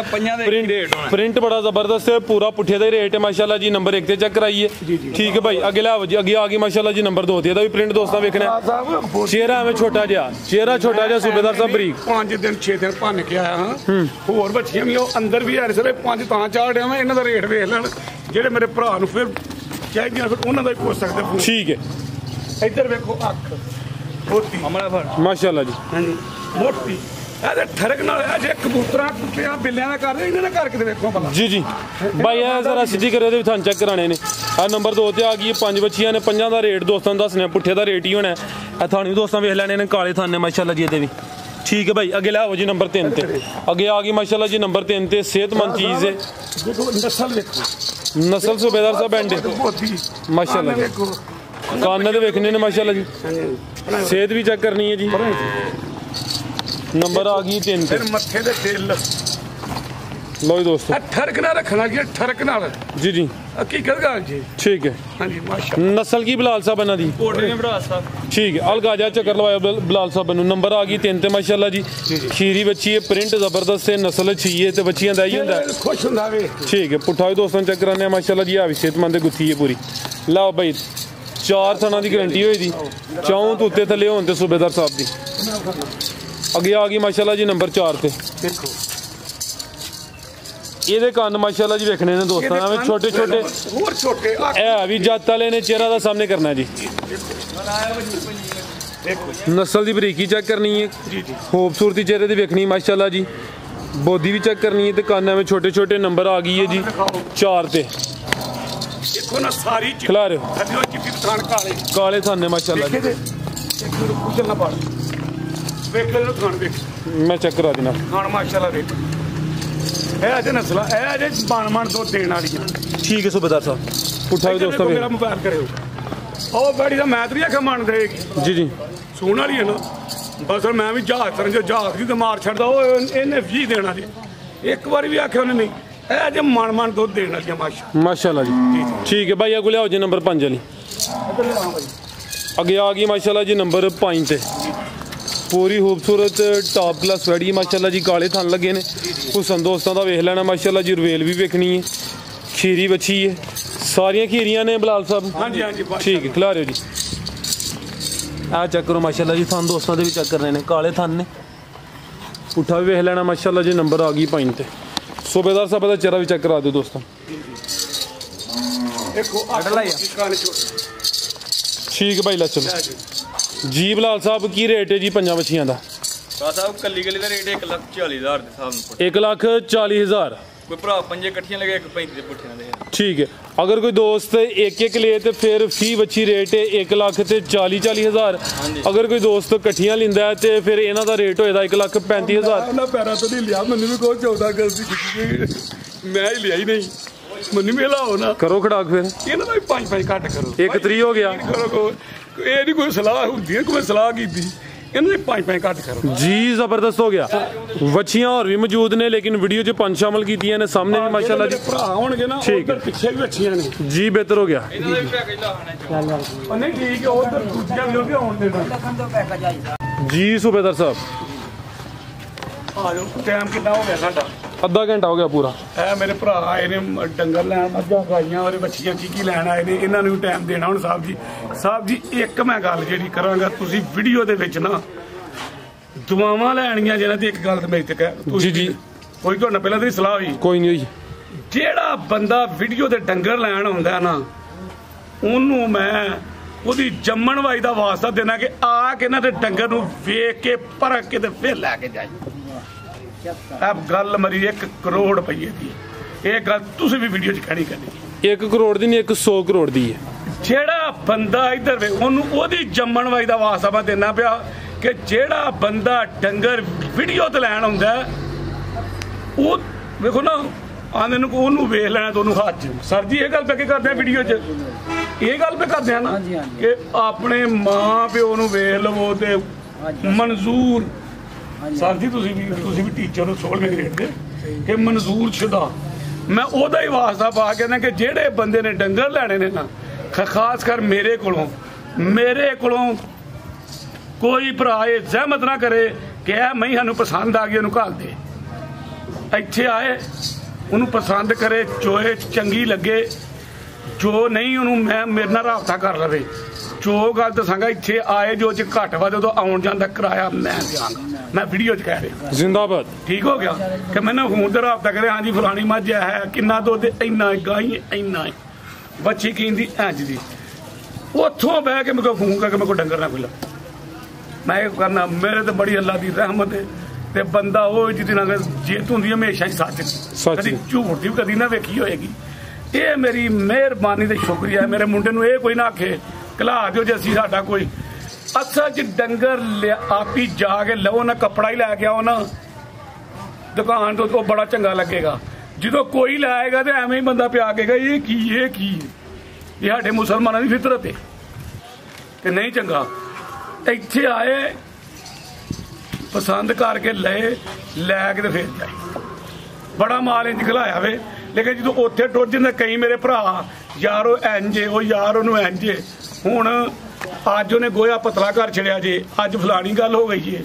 ਪ੍ਰਿੰਟ ਬੜਾ ਜ਼ਬਰਦਸਤ ਹੈ ਪੂਰਾ ਪੁੱਠੇ ਦਾ ਹੀ ਰੇਟ ਹੈ ਮਾਸ਼ਾਅੱਲਾ ਜੀ ਨੰਬਰ 1 ਤੇ ਚੈੱਕ ਕਰਾਈਏ। ਠੀਕ ਹੈ ਭਾਈ ਅੱਗੇ ਲੈ ਆਓ ਜੀ ਅੱਗੇ ਆ ਗਈ ਮਾਸ਼ਾਅੱਲਾ ਜੀ ਨੰਬਰ 2 ਤੇ। ਇਹਦਾ ਵੀ ਪ੍ਰਿੰਟ ਦੋਸਤਾਂ ਵੇਖਣਾ ਹੈ। ਚਿਹਰਾ ਐਵੇਂ ਛੋਟਾ ਜਿਹਾ ਚਿਹਰਾ ਛੋਟਾ ਜਿਹਾ ਸੂਬੇਦਾਰ ਸਾਹਿਬ ਬਰੀਕ। ਪੰਜ ਦਿਨ 6 ਦਿਨ ਭੰਨ ਕੇ ਆਇਆ ਹਾਂ। ਹੋਰ ਬੱਚੀਆਂ ਵੀ ਉਹ ਅੰਦਰ ਵੀ ਆ ਰਹੇ ਪੰਜ ਤਾਂ ਚਾੜ ਡਿਆ ਮੈਂ ਇਹਨਾਂ ਦਾ ਰੇਟ ਵੇਖ ਲੈਣ। ਜਿਹੜੇ ਮੇਰੇ ਭਰਾ ਨੂੰ ਫਿਰ ਚਾਹੀਦੀਆਂ ਫਿਰ ਉਹਨਾਂ ਦਾ ਹੀ ਪੁੱਛ ਸਕਦੇ ਠੀਕ ਹੈ। ਇੱਧਰ ਵੇਖੋ ਅੱਖ। ਮੋਟੀ। ਅਮਲਾ ਫੜ ਮਾਸ਼ਾਅੱਲਾ ਜੀ। ਹਾਂਜੀ। ਮੋਟੀ। ਇਹਦੇ ਠਰਕ ਨਾਲ ਇਹ ਜੇ ਕਬੂਤਰਾਂ ਕੁੱਤਿਆਂ ਬਿੱਲਿਆਂ ਦਾ ਕਰਦੇ ਇਹਨਾਂ ਦਾ ਘਰ ਕਿਤੇ ਵੇਖੋ ਭਲਾ। ਜੀ ਜੀ। ਭਾਈ ਇਹ ਜ਼ਰਾ ਸਿੱਧੀ ਕਰਿਓ ਇਹਦੇ ਵੀ ਤੁਹਾਨੂੰ ਚੈੱਕ ਕਰਾਣੇ ਨੇ। ਆ ਨੰਬਰ 2 ਤੇ ਆ ਗਈ ਪੰਜ ਬੱਚੀਆਂ ਨੇ ਪੰਜਾਂ ਦਾ ਰੇਟ ਦੋਸਤਾਂ ਨੂੰ ਦੱਸਣੇ ਆ, ਪੁੱਠੇ ਦਾ ਰੇਟ ਹੀ ਹੋਣਾ ਹੈ। ਇਹ ਤੁਹਾਨੂੰ ਵੀ ਦੋਸਤਾਂ ਵੇਖ ਲੈਣੇ ਨੇ ਕਾਲੇ ਥਾਨੇ ਮਾਸ਼ਾਅੱਲਾ ਜੀ ਇਹਦੇ ਵੀ। ਠੀਕ ਹੈ ਭਾਈ ਅੱਗੇ ਲੈ ਆਓ ਜੀ ਨੰਬਰ 3 ਤੇ। ਅੱਗੇ ਆ ਗਈ ਮਾਸ਼ਾਅੱਲਾ ਜੀ ਨੰਬਰ 3 ਤੇ ਸਿਹਤਮੰਦ ਚੀਜ਼ ਹੈ। ਦੇਖੋ ਨਸਲ ਵੇਖੋ। ਨਸਲ ਸੂਬੇਦਾਰ ਸਾਹਿਬ ਐਂਡ ਮਾਸ਼ਾਅੱਲਾ ਜੀ। ਵੇਖੋ। ਕੰਨ ਦੇ ਵੇਖਣੇ ਨੇ ਮਾਸ਼ਾਅੱਲਾ ਜੀ। ਸਿਹਤ ਵੀ ਚੈੱਕ ਕਰਨੀ ਹੈ ਜੀ। ਨੰਬਰ ਆ ਗਈ 3 ਤੇ। ਫਿਰ ਮੱਥੇ ਦੇ ਦਿਲ ਲਓ ਜੀ ਦੋਸਤੋ। ਇਹ ਠਰਕ ਨਾਲ ਰੱਖਣਾ ਜੀ ਠਰਕ ਨਾਲ। ਜੀ ਜੀ। ਹਕੀਕਤ ਗੱਲ ਜੀ। ਠੀਕ ਹੈ। ਹਾਂਜੀ ਮਾਸ਼ਾ ਨਸਲ ਕੀ ਬਲਾਲ ਸਾਹਿਬ ਇਹਨਾਂ ਦੀ? ਕੋਟੇ ਨੇ ਭਰਾ ਸਾਹਿਬ। ਠੀਕ ਹੈ ਅਲਗਾ ਜਾ ਚੱਕਰ ਲਵਾਇਆ ਬਲ- ਬਲਾਲ ਸਾਹਿਬ ਨੂੰ ਨੰਬਰ ਆ ਗਈ ਤਿੰਨ ਤੇ ਮਾਸ਼ਾਅੱਲਾ ਜੀ। ਖੀਰੀ ਬੱਚੀ ਹੈ ਪ੍ਰਿੰਟ ਜ਼ਬਰਦਸਤ ਹੈ ਨਸਲ ਹੈ ਤੇ ਬੱਚੀਆਂ ਦਾ ਹੀ ਹੁੰਦਾ। ਹੈ ਖੁਸ਼ ਹੁੰਦਾ ਵੇ। ਠੀਕ ਹੈ ਪੁੱਠਾ ਵੀ ਦੋਸਤਾਂ ਨੂੰ ਚੈੱਕ ਕਰਾਨੇ ਆ ਮਾਸ਼ਾਅੱਲਾ ਜੀ। ਆ ਵੀ ਸਿਹਤਮੰਦ ਹੈ ਗੁੱਥੀ ਹੈ ਪੂਰੀ। ਲਓ ਬਈ ਚਾਰ ਥਣਾ ਦੀ ਗਾਰੰਟੀ ਹੋਈ ਦੀ। ਚੌਂ ਤੋਂ ਉੱਤੇ ਥੱਲੇ ਹੋਣ ਤੇ ਸੂਬੇਦਾਰ ਸਾਹਿਬ ਦੀ। ਅੱਗੇ ਆ ਗਈ ਮਾਸ਼ਾਅੱਲਾ ਜੀ ਨੰਬਰ 4 ਤੇ। ਦੇਖੋ ਇਹਦੇ ਕੰਨ ਮਾਸ਼ਾਅੱਲਾ ਜੀ ਵੇਖਣੇ ਨੇ ਦੋਸਤਾਂ ਐਵੇਂ ਛੋਟੇ ਛੋਟੇ। ਹੋਰ ਛੋਟੇ ਇਹ ਵੀ ਜੱਤ ਵਾਲੇ ਨੇ ਚਿਹਰਾ ਦਾ ਸਾਹਮਣੇ ਕਰਨਾ ਜੀ। ਨਸਲ ਦੀ ਬਰੀਕੀ ਚੈੱਕ ਕਰਨੀ ਹੈ। ਜੀ ਜੀ। ਖੂਬਸੂਰਤੀ ਚਿਹਰੇ ਦੀ ਵੇਖਣੀ ਮਾਸ਼ਾਅੱਲਾ ਜੀ। ਬੋਦੀ ਵੀ ਚੈੱਕ ਕਰਨੀ ਹੈ ਤੇ ਕੰਨ ਐਵੇਂ ਛੋਟੇ ਛੋਟੇ ਨੰਬਰ ਆ ਗਈ ਹੈ ਜੀ। 4 ਤੇ। ਦੇਖੋ ਨਾ ਸਾਰੀ ਖਿਲਾ ਰਹੇ ਹੋ। ਥੱਲੇ ਚਿੱਟੀ ਥਾਣ ਕਾਲੇ। ਕਾਲੇ ਥਾਨੇ ਮਾਸ਼ਾਅੱਲਾ ਦੇਖੇ ਨੂੰ ਕੁਚਲ ਨਾ ਪੜ। ਵੇਖ ਲੈ ਮੈਂ ਚੈੱਕ ਕਰਾ ਦੇਣਾ ਖਾਣ ਮਾਸ਼ਾਅੱਲਾ ਵੇਖ। ਇਹ ਅਜੇ ਨਸਲਾ ਇਹ ਅਜੇ ਬਣ ਬਣ ਦੋ ਦੇਣ ਵਾਲੀਆਂ। ਠੀਕ ਹੈ ਸੁਬੇਦਾਰ ਸਾਹਿਬ। ਪੁੱਠਾ ਵੀ ਦੋਸਤਾਂ ਮੇਰਾ ਕਰਿਓ। ਉਹ ਬੜੀ ਦਾ ਜੀ ਜੀ। ਸੋਣ ਵਾਲੀ ਹੈ ਨਾ। ਬਸ ਮੈਂ ਵੀ ਜਹਾਜ਼ ਤਰਨ ਜੋ ਜਹਾਜ਼ ਵੀ ਤੇ ਮਾਰ ਛੱਡਦਾ ਉਹ ਇਹਨੇ ਵੀ ਦੇਣਾ ਜੀ ਇੱਕ ਵਾਰੀ ਵੀ ਆਖਿਆ ਉਹਨੇ ਨਹੀਂ। ਇਹ ਜੇ ਮਨ ਮਨ ਦੁੱਧ ਦੇਣ ਵਾਲੀਆਂ ਮਾਸ਼ਾ ਮਾਸ਼ਾਅੱਲਾ ਜੀ। ਠੀਕ ਹੈ ਭਾਈ ਅਗਲੇ ਲਿਆਓ ਜੀ ਨੰਬਰ 5 ਵਾਲੀ। ਅੱਗੇ ਆ ਗਈ ਮਾਸ਼ਾਅੱਲਾ ਜੀ ਨੰਬਰ 5 ਤੇ। ਪੂਰੀ ਖੂਬਸੂਰਤ ਟਾਪ ਕਲਾਸ ਵੈੜੀ ਮਾਸ਼ਾਅੱਲਾ ਜੀ ਕਾਲੇ ਥਣ ਲੱਗੇ ਨੇ। ਹੁਸਨ ਦੋਸਤਾਂ ਦਾ ਵੇਖ ਲੈਣਾ ਮਾਸ਼ਾਅੱਲਾ ਜੀ ਰਵੇਲ ਵੀ ਵੇਖਣੀ ਹੈ। ਖੀਰੀ ਬੱਚੀ ਹੈ। ਸਾਰੀਆਂ ਖੀਰੀਆਂ ਨੇ ਬਲਾਲ ਸਾਹਿਬ। ਹਾਂਜੀ ਹਾਂਜੀ ਠੀਕ ਹੈ ਖਿਲਾ ਰਿਓ ਜੀ। ਆ ਚੈੱਕ ਕਰੋ ਮਾਸ਼ਾਅੱਲਾ ਜੀ ਥਣ ਦੋਸਤਾਂ ਦੇ ਵੀ ਚੈੱਕ ਕਰਨੇ ਨੇ ਕਾਲੇ ਥਣ ਨੇ। ਪੁੱਠਾ ਵੀ ਵੇਖ ਲੈਣਾ ਮਾਸ਼ਾਅੱਲਾ ਜੀ ਨੰਬਰ ਆ ਗਈ 5 ਤੇ। ਸੂਬੇਦਾਰ ਸਾਹਿਬ ਦਾ ਚਿਹਰਾ ਵੀ ਚੈੱਕ ਕਰਾ ਦਿਓ ਦੋਸਤਾਂ। ਦੇਖੋ ਠੀਕ ਭਾਈ ਲੈ ਚਲੋ। ਜੀ ਬਲਾਲ ਸਾਹਿਬ ਕੀ ਰੇਟ ਹੈ ਜੀ ਪੰਜਾਂ ਬੱਚੀਆਂ ਦਾ? ਸਾਹਿਬ ਕੱਲੀ ਕੱਲੀ ਦਾ ਰੇਟ 1 ਲੱਖ 40 ਹਜ਼ਾਰ ਦੇ ਹਿਸਾਬ ਨਾਲ 1 ਲੱਖ 40 ਹਜ਼ਾਰ। ਕੋਈ ਭਰਾ ਪੰਜੇ ਇਕੱਠੀਆਂ ਲਗੇ ਇੱਕ 35 ਦੇ ਪੁੱਠੇ ਨਾਲ ਦੇ ਠੀਕ ਹੈ। ਅਗਰ ਕੋਈ ਦੋਸਤ ਇੱਕ ਇੱਕ ਲਏ ਤੇ ਫਿਰ ਫੀ ਬੱਚੀ ਰੇਟ ਹੈ 1 ਲੱਖ ਤੇ 40 40 ਹਜ਼ਾਰ। ਹਾਂਜੀ। ਅਗਰ ਕੋਈ ਦੋਸਤ ਇਕੱਠੀਆਂ ਲਿੰਦਾ ਹੈ ਤੇ ਫਿਰ ਇਹਨਾਂ ਦਾ ਰੇਟ ਹੋਏਗਾ 1 ਲੱਖ 35 ਹਜ਼ਾਰ। ਉਹਨਾਂ ਪੈਰਾਂ ਤੋਂ ਨਹੀਂ ਲਿਆ ਮੈਨੂੰ ਵੀ ਕੋਈ ਚੌਦਾ ਗਲਤੀ ਕੀਤੀ ਮੈਂ ਹੀ ਲਿਆ ਹੀ ਨਹੀਂ। ਮੈਨੂੰ ਹਿਲਾਓ ਨਾ। ਕਰੋ ਖੜਾਕ ਫਿਰ। ਇਹਨਾਂ ਦਾ ਵੀ ਪੰਜ ਪੰਜ ਘੱਟ ਕਰੋ। ਇੱਕ ਤਰੀ ਹੋ ਗਿਆ। ਇਹ ਨਹੀਂ ਕੋਈ ਸਲਾਹ ਹੁੰਦੀ ਹੈ ਕੋਈ ਸਲਾਹ ਕੀਤੀ। ਇਹਨਾਂ ਦੇ ਪੰਜ ਪੰਜ ਘੱਟ ਕਰੋ। ਜੀ ਜ਼ਬਰਦਸਤ ਹੋ ਗਿਆ। ਵੱਛੀਆਂ ਹੋਰ ਵੀ ਮੌਜੂਦ ਨੇ ਲੇਕਿਨ ਵੀਡੀਓ 'ਚ ਪੰਜ ਸ਼ਾਮਲ ਕੀਤੀਆਂ ਨੇ ਸਾਹਮਣੇ ਵੀ ਮਾਸ਼ਾਅੱਲਾ ਜੀ। ਭਰਾ ਹੋਣਗੇ ਨਾ ਠੀਕ ਉਧਰ ਪਿੱਛੇ ਵੀ ਅੱਛੀਆਂ ਨੇ। ਜੀ ਬਿਹਤਰ ਹੋ ਗਿਆ। ਇਹਨਾਂ ਦਾ ਵੀ ਪੈਕੇਜ ਲਾਹਣਾ ਉਹ ਨਹੀਂ ਠੀਕ ਹੈ ਉਧਰ ਦੂਜੀਆਂ ਵੀ ਆਉਣ ਦੇਣਾ ਜੀ ਸੂਬੇਦਾਰ ਸਾਹਿਬ। ਆ ਜਾਓ ਟਾਈਮ ਕਿੰਨਾ ਹੋ ਗਿਆ ਸਾਡਾ? ਅੱਧਾ ਘੰਟਾ ਹੋ ਗਿਆ ਪੂਰਾ। ਇਹ ਮੇਰੇ ਭਰਾ ਆਏ ਨੇ ਡੰਗਰ ਲੈਣ ਮੱਝਾਂ ਗਾਈਆਂ ਵਾਲੇ ਬੱਚੀਆਂ ਕੀ ਕੀ ਲੈਣ ਆਏ ਨੇ ਇਹਨਾਂ ਨੂੰ ਵੀ ਟਾਈਮ ਦੇਣਾ ਹੁਣ ਸਾਹਿਬ ਜੀ। ਸਾਹਿਬ ਜੀ ਇੱਕ ਮੈਂ ਗੱਲ ਜਿਹੜੀ ਕਰਾਂਗਾ ਤੁਸੀਂ ਵੀਡੀਓ ਦੇ ਵਿੱਚ ਨਾ ਦੁਆਵਾਂ ਲੈਣੀਆਂ ਜਿਹਨਾਂ ਦੀ ਇੱਕ ਗੱਲ ਤੇ ਮੈਂ ਇੱਥੇ ਕਹਿ ਜੀ, ਜੀ। ਕੋਈ ਤੁਹਾਡਾ ਪਹਿਲਾਂ ਦੀ ਸਲਾਹ ਹੋਈ? ਕੋਈ ਨਹੀਂ ਹੋਈ। ਜਿਹੜਾ ਬੰਦਾ ਵੀਡੀਓ ਤੇ ਡੰਗਰ ਲੈਣ ਆਉਂਦਾ ਨਾ ਉਹਨੂੰ ਮੈਂ ਉਹਦੀ ਜੰਮਣ ਵਾਈ ਦਾ ਵਾਸਤਾ ਦੇਣਾ ਕਿ ਆ ਕੇ ਇਹਨਾਂ ਦੇ ਡੰਗਰ ਨੂੰ ਵੇਖ ਕੇ ਪਰਖ ਕੇ ਤੇ ਫਿਰ ਲੈ ਕੇ ਜਾਈ। ਇਹ ਗੱਲ ਮਰੀ 1 ਕਰੋੜ ਰੁਪਏ ਦੀ ਇਹ ਗੱਲ ਤੁਸੀਂ ਵੀ ਵੀਡੀਓ 'ਚ ਕਹਿਣੀ ਕਰਨੀ 1 ਕਰੋੜ ਦੀ ਨਹੀਂ 100 ਕਰੋੜ ਦੀ ਹੈ। ਜਿਹੜਾ ਬੰਦਾ ਇੱਧਰ ਵੇ ਉਹਨੂੰ ਉਹਦੀ ਜੰਮਣ ਵਾਈ ਦਾ ਵਾਸਤਾ ਮੈਂ ਦੇਣਾ ਪਿਆ ਕਿ ਜਿਹੜਾ ਬੰਦਾ ਡੰਗਰ ਵੀਡੀਓ ਤੇ ਲੈਣ ਆਉਂਦਾ ਉਹ ਵੇਖੋ ਨਾ ਆਂਦੇ ਨੂੰ ਉਹਨੂੰ ਵੇਖ ਲੈਣਾ ਤੇ ਉਹਨੂੰ ਹੱਥ 'ਚ। ਸਰ ਜੀ ਇਹ ਗੱਲ ਪੱਕੇ ਕਰਦੇ ਆ ਵੀਡੀਓ 'ਚ? ਇਹ ਗੱਲ ਪੇ ਕਰਦੇ ਆ ਨਾ। ਕਿ ਆਪਣੇ ਮਾਂ ਪਿਓ ਨੂੰ ਵੇਖ ਲਵੋ ਤੇ ਮਨਜ਼ੂਰ ਸਰ ਤੁਸੀਂ ਵੀ ਤੁਸੀਂ ਵੀ ਟੀਚਰ ਹੋ 16ਵੇਂ ਗ੍ਰੇਡ ਦੇ ਕਿ ਮਨਜ਼ੂਰ ਸ਼ੁਦਾ। ਮੈਂ ਉਹਦਾ ਹੀ ਵਾਸਤਾ ਪਾ ਕੇ ਨਾ ਕਿ ਜਿਹੜੇ ਬੰਦੇ ਨੇ ਡੰਗਰ ਲੈਣੇ ਨੇ ਨਾ ਖਾਸ ਕਰ ਮੇਰੇ ਕੋਲੋਂ ਮੇਰੇ ਕੋਲੋਂ ਕੋਈ ਭਰਾ ਇਹ ਜ਼ਹਿਮਤ ਨਾ ਕਰੇ ਕਿ ਇਹ ਮੈਂ ਸਾਨੂੰ ਪਸੰਦ ਆ ਗਈ, ਉਹਨੂੰ ਘੱਲ ਦੇ। ਇੱਥੇ ਆਏ, ਉਹਨੂੰ ਪਸੰਦ ਕਰੇ, ਚੋਏ, ਚੰਗੀ ਲੱਗੇ, ਜੋ ਨਹੀਂ ਉਹਨੂੰ ਮੈਂ ਮੇਰੇ ਨਾਲ ਰਾਬਤਾ ਕਰ ਲਵੇ। ਜੋ ਗੱਲ ਦੱਸਾਂਗਾ ਇੱਥੇ ਆਏ ਜੋ ਚ ਘੱਟ ਵੱਧ ਉਦੋਂ ਆਉਣ ਜਾਣ ਦਾ ਕਿਰਾਇਆ ਮੈਂ ਦਿਆਂਗਾ ਮੈਂ ਵੀਡੀਓ 'ਚ ਕਹਿ ਰਿਹਾ। ਜ਼ਿੰਦਾਬਾਦ। ਠੀਕ ਹੋ ਗਿਆ? ਕਿ ਮੈਂ ਨਾ ਫੋਨ ਤੇ ਰਾਬਤਾ ਕਰੇ ਹਾਂਜੀ ਫਲਾਣੀ ਮੱਝ ਹੈ ਕਿੰਨਾ ਦੁੱਧ ਇੰਨਾ ਗਾਈ ਇੰਨਾ। ਬੱਚੀ ਕਹਿੰਦੀ ਇੰਜ ਦੀ ਉੱਥੋਂ ਬਹਿ ਕੇ ਮੇਰੇ ਫੋਨ ਕਰਕੇ ਮੇਰੇ ਡੰਗਰ ਨਾ ਖੁੱਲਾ ਮੈਂ ਇਹ ਕਰਨਾ ਮੇਰੇ ਤੇ ਬੜੀ ਅੱਲਾ ਦੀ ਰਹਿਮਤ ਹੈ। ਤੇ ਬੰਦਾ ਉਹ ਜਿਹਦੇ ਨਾਲ ਜੇਤ ਹੁੰਦੀ ਹਮੇਸ਼ਾ ਹੀ ਸੱਚ। ਕਦੀ ਝੂਠ ਦੀ ਵੀ ਕਦੀ ਨਾ ਵੇਖੀ ਹੋਏਗੀ। ਇਹ ਮੇਰੀ ਮਿਹਰਬਾਨੀ ਤੇ ਸ਼ੁਕਰੀਆ। ਮੇਰੇ ਮੁੰਡੇ ਨੂੰ ਇਹ ਕੋਈ ਨਾ ਆਖੇ ਕਲਾ ਦਿਓ ਜੇ ਅਸੀਂ ਸਾਡਾ ਕੋਈ। ਅਸਲ ਚ ਡੰਗਰ ਆਪੀ ਜਾ ਕੇ ਲਓ ਨਾ ਕੱਪੜਾ ਹੀ ਲੈ ਕੇ ਆਓ ਨਾ। ਦੁਕਾਨ ਤੋਂ ਉਹ ਬੜਾ ਚੰਗਾ ਲੱਗੇਗਾ। ਜਦੋਂ ਕੋਈ ਲਾਏਗਾ ਤੇ ਐਵੇਂ ਹੀ ਬੰਦਾ ਪਿਆ ਕੇਗਾ ਇਹ ਕੀ ਇਹ ਕੀ? ਇਹ ਸਾਡੇ ਮੁਸਲਮਾਨਾਂ ਦੀ ਫਿਤਰਤ ਹੈ ਤੇ ਨਹੀਂ ਚੰਗਾ। ਇੱਥੇ ਆਏ, ਪਸੰਦ ਕਰਕੇ ਲਏ, ਲੈ ਕੇ ਤੇ ਫੇਰ ਜਾਈ ਬੜਾ ਮਾਲ ਇੰਜ ਖਲਾਇਆ ਵੇ। ਲੇਕਿਨ ਜਦੋਂ ਉੱਥੇ ਟੁੱਟ ਜਾਂਦਾ ਕਈ ਮੇਰੇ ਭਰਾ, ਯਾਰ ਉਹ ਐਂਜੇ ਉਹ ਯਾਰ ਉਹਨੂੰ ਐਂਜੇ ਹੁਣ ਅੱਜ ਉਹਨੇ ਗੋਇਆ ਪਤਲਾ ਕਰ ਛੜਿਆ ਜੇ ਅੱਜ ਫਲਾਣੀ ਗੱਲ ਹੋ ਗਈ ਏ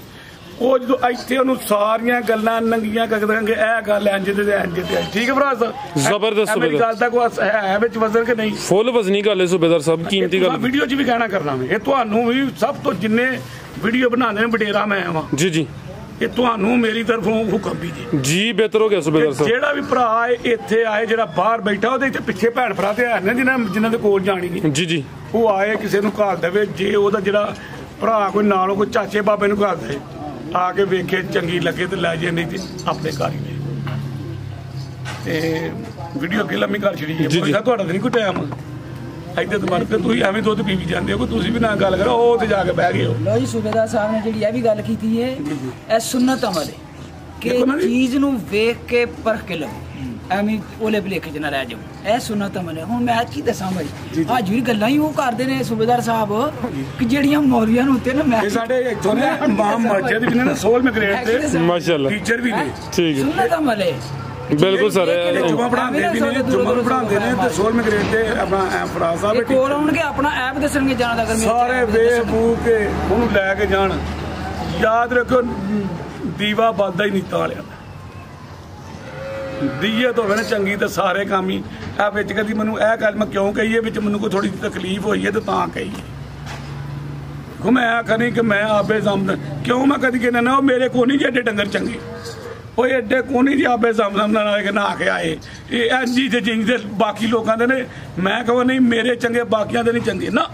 ਉਹ ਜਦੋਂ ਇੱਥੇ ਉਹਨੂੰ ਸਾਰੀਆਂ ਗੱਲਾਂ ਨੰਗੀਆਂ ਕਰਾਂਗੇ ਇਹ ਗੱਲ ਤੇ ਇੰਜ ਤੇ। ਇੰਜ। ਠੀਕ ਹੈ ਭਰਾ ਸਾਹਿਬ? ਜ਼ਬਰਦਸਤ, ਮੇਰੀ ਗੱਲ ਦਾ ਕੋਈ ਹੈ ਵਿੱਚ ਵਜ਼ਨ ਕਿ ਨਹੀਂ। ਫੁੱਲ ਵਜ਼ਨੀ ਗੱਲ ਹੈ ਸੂਬੇਦਾਰ ਸਾਹਿਬ ਕੀਮਤੀ ਗੱਲ ਵੀਡੀਓ 'ਚ ਵੀ ਕਹਿਣਾ ਕਰਨਾ ਇਹ ਤੁਹਾਨੂੰ ਵੀ ਸਭ ਤੋਂ ਜਿੰਨੇ ਵੀਡੀਓ ਬਣਾਉਂਦੇ ਨੇ ਵਡੇਰਾ ਮੈਂ ਵਾਂ। ਜੀ ਜੀ। ਇਹ ਤੁਹਾਨੂੰ ਮੇਰੀ ਤਰਫੋਂ ਹੁਕਮ ਵੀ ਜੀ ਜੀ ਬਿਹਤਰ ਹੋ ਗਿਆ ਸੂਬੇਦਾਰ ਸਾਹਿਬ ਜਿਹੜਾ ਵੀ ਭਰਾ ਆਏ ਇੱਥੇ ਆਏ ਜਿਹੜਾ ਬਾਹਰ ਬੈਠਾ ਉਹਦੇ ਇੱਥੇ ਪਿੱਛੇ ਭੈਣ ਭਰਾ ਤੇ ਆਏ ਨੇ ਜਿਨ੍ਹਾਂ ਜਿਨ੍ਹਾਂ ਦੇ ਕੋਲ ਜਾਣੀ ਨਹੀਂ। ਜੀ ਜੀ। ਉਹ ਆਏ ਕਿਸੇ ਨੂੰ ਘਾਲ ਦੇਵੇ ਜੇ ਉਹਦਾ ਜਿਹੜਾ ਭਰਾ ਕੋਈ ਨਾਲੋਂ ਕੋਈ ਚਾਚੇ ਬਾਬੇ ਨੂੰ ਘਾਲ ਦੇ ਆ ਕੇ ਵੇਖੇ ਚੰਗੀ ਲੱਗੇ ਤੇ ਲੈ ਜੇ ਨਹੀਂ ਤੇ ਆਪਣੇ ਘਰ ਹੀ ਤੇ ਵੀਡੀਓ ਕਿ ਲੰਮੀ ਕਰ ਛੜੀ ਹੈ। ਤੁਹਾਡਾ ਤਾਂ ਨਹੀਂ ਕੋਈ ਟਾਈਮ ਇੱਥੇ ਤੁਹਾਡੇ ਤੇ ਤੁਸੀਂ ਐਵੇਂ ਦੁੱਧ ਪੀ ਵੀ ਜਾਂਦੇ ਹੋ ਕਿ ਤੁਸੀਂ ਵੀ ਨਾ ਗੱਲ ਕਰੋ ਉਹ ਤੇ ਜਾ ਕੇ ਬਹਿ ਗਏ ਹੋ। ਲੋ ਜੀ ਸੂਬੇਦਾਰ ਸਾਹਿਬ ਨੇ ਜਿਹੜੀ ਇਹ ਵੀ ਗੱਲ ਕੀਤੀ ਹੈ ਇਹ ਸੁਨਨਤ ਅਮਲ ਹੈ ਕਿ ਜੀ। ਚੀਜ਼ ਨੂੰ ਵੇਖ ਕੇ ਪਰਖ ਕੇ ਲਓ ਐਵੇਂ ਉਹਲੇ ਭਲੇਖੇ ਚ ਨਾ ਰਹਿ ਜਾਓ। ਇਹ ਸੁਨਨਤ ਅਮਲ ਹੈ ਹੁਣ ਮੈਂ ਕੀ ਦੱਸਾਂ ਭਾਈ ਅੱਜ ਵੀ ਗੱਲਾਂ ਹੀ ਉਹ ਕਰਦੇ ਨੇ ਸੂਬੇਦਾਰ ਸਾਹਿਬ ਕਿ ਜਿਹੜੀਆਂ ਮੌਲੀਆਂ ਨੂੰ ਉੱਤੇ ਨਾ ਮੈਂ ਇਹ ਸਾਡੇ ਇੱਥੋਂ ਨੇ ਇਮਾਮ ਮਸਜਿਦ ਵੀ ਨੇ ਨਾ 16ਵੇਂ ਗ੍ਰੇਡ ਤੇ ਮਾਸ਼ਾਅੱਲਾ। ਟੀਚਰ ਵੀ ਨੇ। ਠੀਕ ਹੈ। ਸੁਨਨਤ ਅਮਲ ਹੈ ਬਿਲਕੁਲ ਸਰ ਇਹ ਜੁਮਾ ਪੜਾਉਂਦੇ ਵੀ ਨੇ ਜੁਮਾ ਪੜਾਉਂਦੇ ਨੇ ਤੇ 16ਵੇਂ ਗ੍ਰੇਡ ਤੇ ਆਪਣਾ ਫਰਾਜ਼ ਸਾਹਿਬ ਕੋਲ ਆਉਣਗੇ ਆਪਣਾ ਐਪ ਦੱਸਣਗੇ ਜਾਣਾ ਦਾ ਸਾਰੇ ਵੇਖ। ਬੂ ਕੇ ਉਹਨੂੰ ਲੈ ਕੇ ਜਾਣ। ਯਾਦ ਰੱਖੋ ਦੀਵਾ ਬਾਦਾ ਹੀ ਨਹੀਂ ਤਾਲਿਆ। ਦੀਏ ਤੋਂ ਨਾ ਚੰਗੀ ਤੇ ਸਾਰੇ ਕੰਮ ਹੀ। ਆ ਵਿੱਚ ਕਦੀ ਮੈਨੂੰ ਇਹ ਗੱਲ ਮੈਂ ਕਿਉਂ ਕਹੀ ਹੈ ਵਿੱਚ ਮੈਨੂੰ ਕੋਈ ਥੋੜੀ ਤਕਲੀਫ ਹੋਈ ਹੈ ਤੇ ਤਾਂ ਕਹੀ ਹੈ। ਕੋ ਮੈਂ ਆਖਾਂ ਨਹੀਂ ਕਿ ਮੈਂ ਆਪੇ ਜ਼ਮਦ ਕਿਉਂ ਮੈਂ ਕਦੀ ਕਹਿੰਦਾ ਨਾ ਉਹ ਮੇਰੇ ਕੋ ਨਹੀਂ ਜਿਹੜੇ ਡੰਗਰ ਚੰਗੇ। ਉਹ ਐਡੇ ਕੋ ਨਹੀਂ ਜੀ ਆਪੇ ਜ਼ਮਜ਼ਮ ਨਾਲ ਆ ਕੇ ਕੇ ਆਏ। ਇਹ ਐਂਜੀ ਤੇ ਜਿੰਜ ਬਾਕੀ ਲੋਕਾਂ ਦੇ ਨੇ। ਮੈਂ ਕਹਾਂ ਨਹੀਂ, ਮੇਰੇ ਚੰਗੇ ਬਾਕੀਆਂ ਦੇ ਨਹੀਂ ਚੰਗੇ। ਨਾ,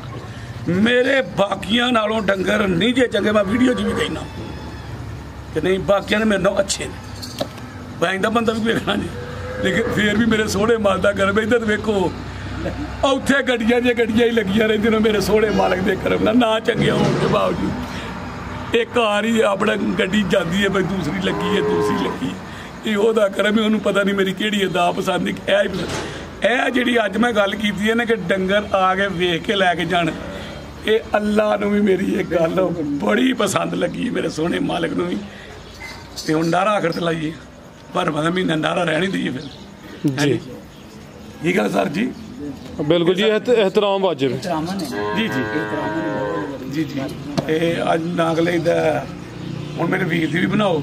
ਮੇਰੇ ਬਾਕੀਆਂ ਨਾਲੋਂ ਡੰਗਰ ਨਹੀਂ ਜੇ ਚੰਗੇ, ਮੈਂ ਵੀਡੀਓ 'ਚ ਵੀ ਕਹਿਣਾ ਕਿ ਨਹੀਂ, ਬਾਕੀਆਂ ਨੇ ਮੇਰੇ ਨਾਲੋਂ ਅੱਛੇ ਨੇ। ਬੈਂਕ ਦਾ ਬੰਦਾ ਵੀ ਵੇਖਣਾ ਜੀ। ਲੇਕਿਨ ਫੇਰ ਵੀ ਮੇਰੇ ਸੋਹਣੇ ਮਾਲ ਦਾ ਕਰਮ ਇੱਧਰ ਵੇਖੋ ਉੱਥੇ ਗੱਡੀਆਂ ਦੀਆਂ ਗੱਡੀਆਂ ਹੀ ਲੱਗੀਆਂ ਰਹਿੰਦੀਆਂ ਨੇ ਮੇਰੇ ਸੋਹਣੇ ਮਾਲਕ ਦੇ ਕਰਮ ਨਾਲ। ਨਾ ਚੰਗੇ ਹੋਣ ਦੇ ਬਾਵਜੂਦ। ਇੱਕ ਆ ਰਹੀ ਆਪਣਾ ਗੱਡੀ ਜਾਂਦੀ ਹੈ ਬਈ ਦੂਸਰੀ ਲੱਗੀ ਹੈ ਦੂਸਰੀ ਲੱਗੀ ਹੈ। ਇਹ ਉਹਦਾ ਕਰਮ ਹੈ ਉਹਨੂੰ ਪਤਾ ਨਹੀਂ ਮੇਰੀ ਕਿਹੜੀ ਅਦਾ ਪਸੰਦ ਹੈ ਇਹ ਜਿਹੜੀ ਅੱਜ ਮੈਂ ਗੱਲ ਕੀਤੀ ਹੈ ਨਾ ਕਿ ਡੰਗਰ ਆ ਕੇ ਵੇਖ ਕੇ ਲੈ ਕੇ ਜਾਣ ਇਹ ਅੱਲਾ ਨੂੰ ਵੀ ਮੇਰੀ ਇਹ ਗੱਲ ਬੜੀ ਪਸੰਦ ਲੱਗੀ ਮੇਰੇ ਸੋਹਣੇ ਮਾਲਕ ਨੂੰ ਵੀ। ਤੇ ਹੁਣ ਨਾਰਾ ਆਖਰ ਤੇ ਲਾਈਏ ਪਰ ਮਹੀਨਾ ਮਹੀਨਾ ਨਾਰਾ ਰਹਿਣ ਦਈਏ ਫਿਰ। ਜੀ। ਇਹ ਗੱਲ ਸਰ ਜੀ? ਬਿਲਕੁਲ ਜੀ ਇਹਤ- ਇਹਤਰਾਮ ਵਾਜਿਬ ਜੀ ਜੀ। ਜੀ ਜੀ। ਇਹ ਅੱਜ ਨਾਗ ਲਈਦਾ ਹੁਣ ਮੇਰੇ ਵੀਰ ਦੀ ਵੀ ਬਣਾਓ।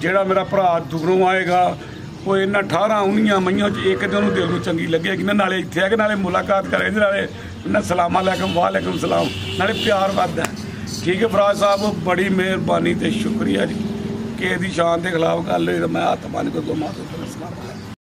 ਜਿਹੜਾ ਮੇਰਾ ਭਰਾ ਦੂਰੋਂ ਆਏਗਾ, ਉਹ ਇਹਨਾਂ 18 ਉਨੀਆਂ ਮਈਆਂ ਚ ਇੱਕ ਦਿਨ ਉਹਨੂੰ ਦਿਲ ਨੂੰ ਚੰਗੀ ਲੱਗੇਗੀ ਨਾ ਨਾਲੇ ਇੱਥੇ ਆ ਕੇ ਨਾਲੇ ਮੁਲਾਕਾਤ ਕਰੇ ਨਾਲੇ ਨਾ ਸਲਾਮ ਅਲੈਕਮ ਵਾਲੇਕਮ ਸਲਾਮ। ਨਾਲੇ ਪਿਆਰ ਵੱਧਦਾ ਠੀਕ ਹੈ ਫਰਾਜ ਸਾਹਿਬ, ਬੜੀ ਮਿਹਰਬਾਨੀ ਤੇ ਸ਼ੁਕਰੀਆ ਜੀ। ਕਿ ਇਹਦੀ ਸ਼ਾਨ ਦੇ ਖਿਲਾਫ ਗੱਲ ਹੋਈ ਤਾਂ ਮੈਂ ਹੱਥ ਬੰਨ ਕੇ ਦੋ ਮਾਰ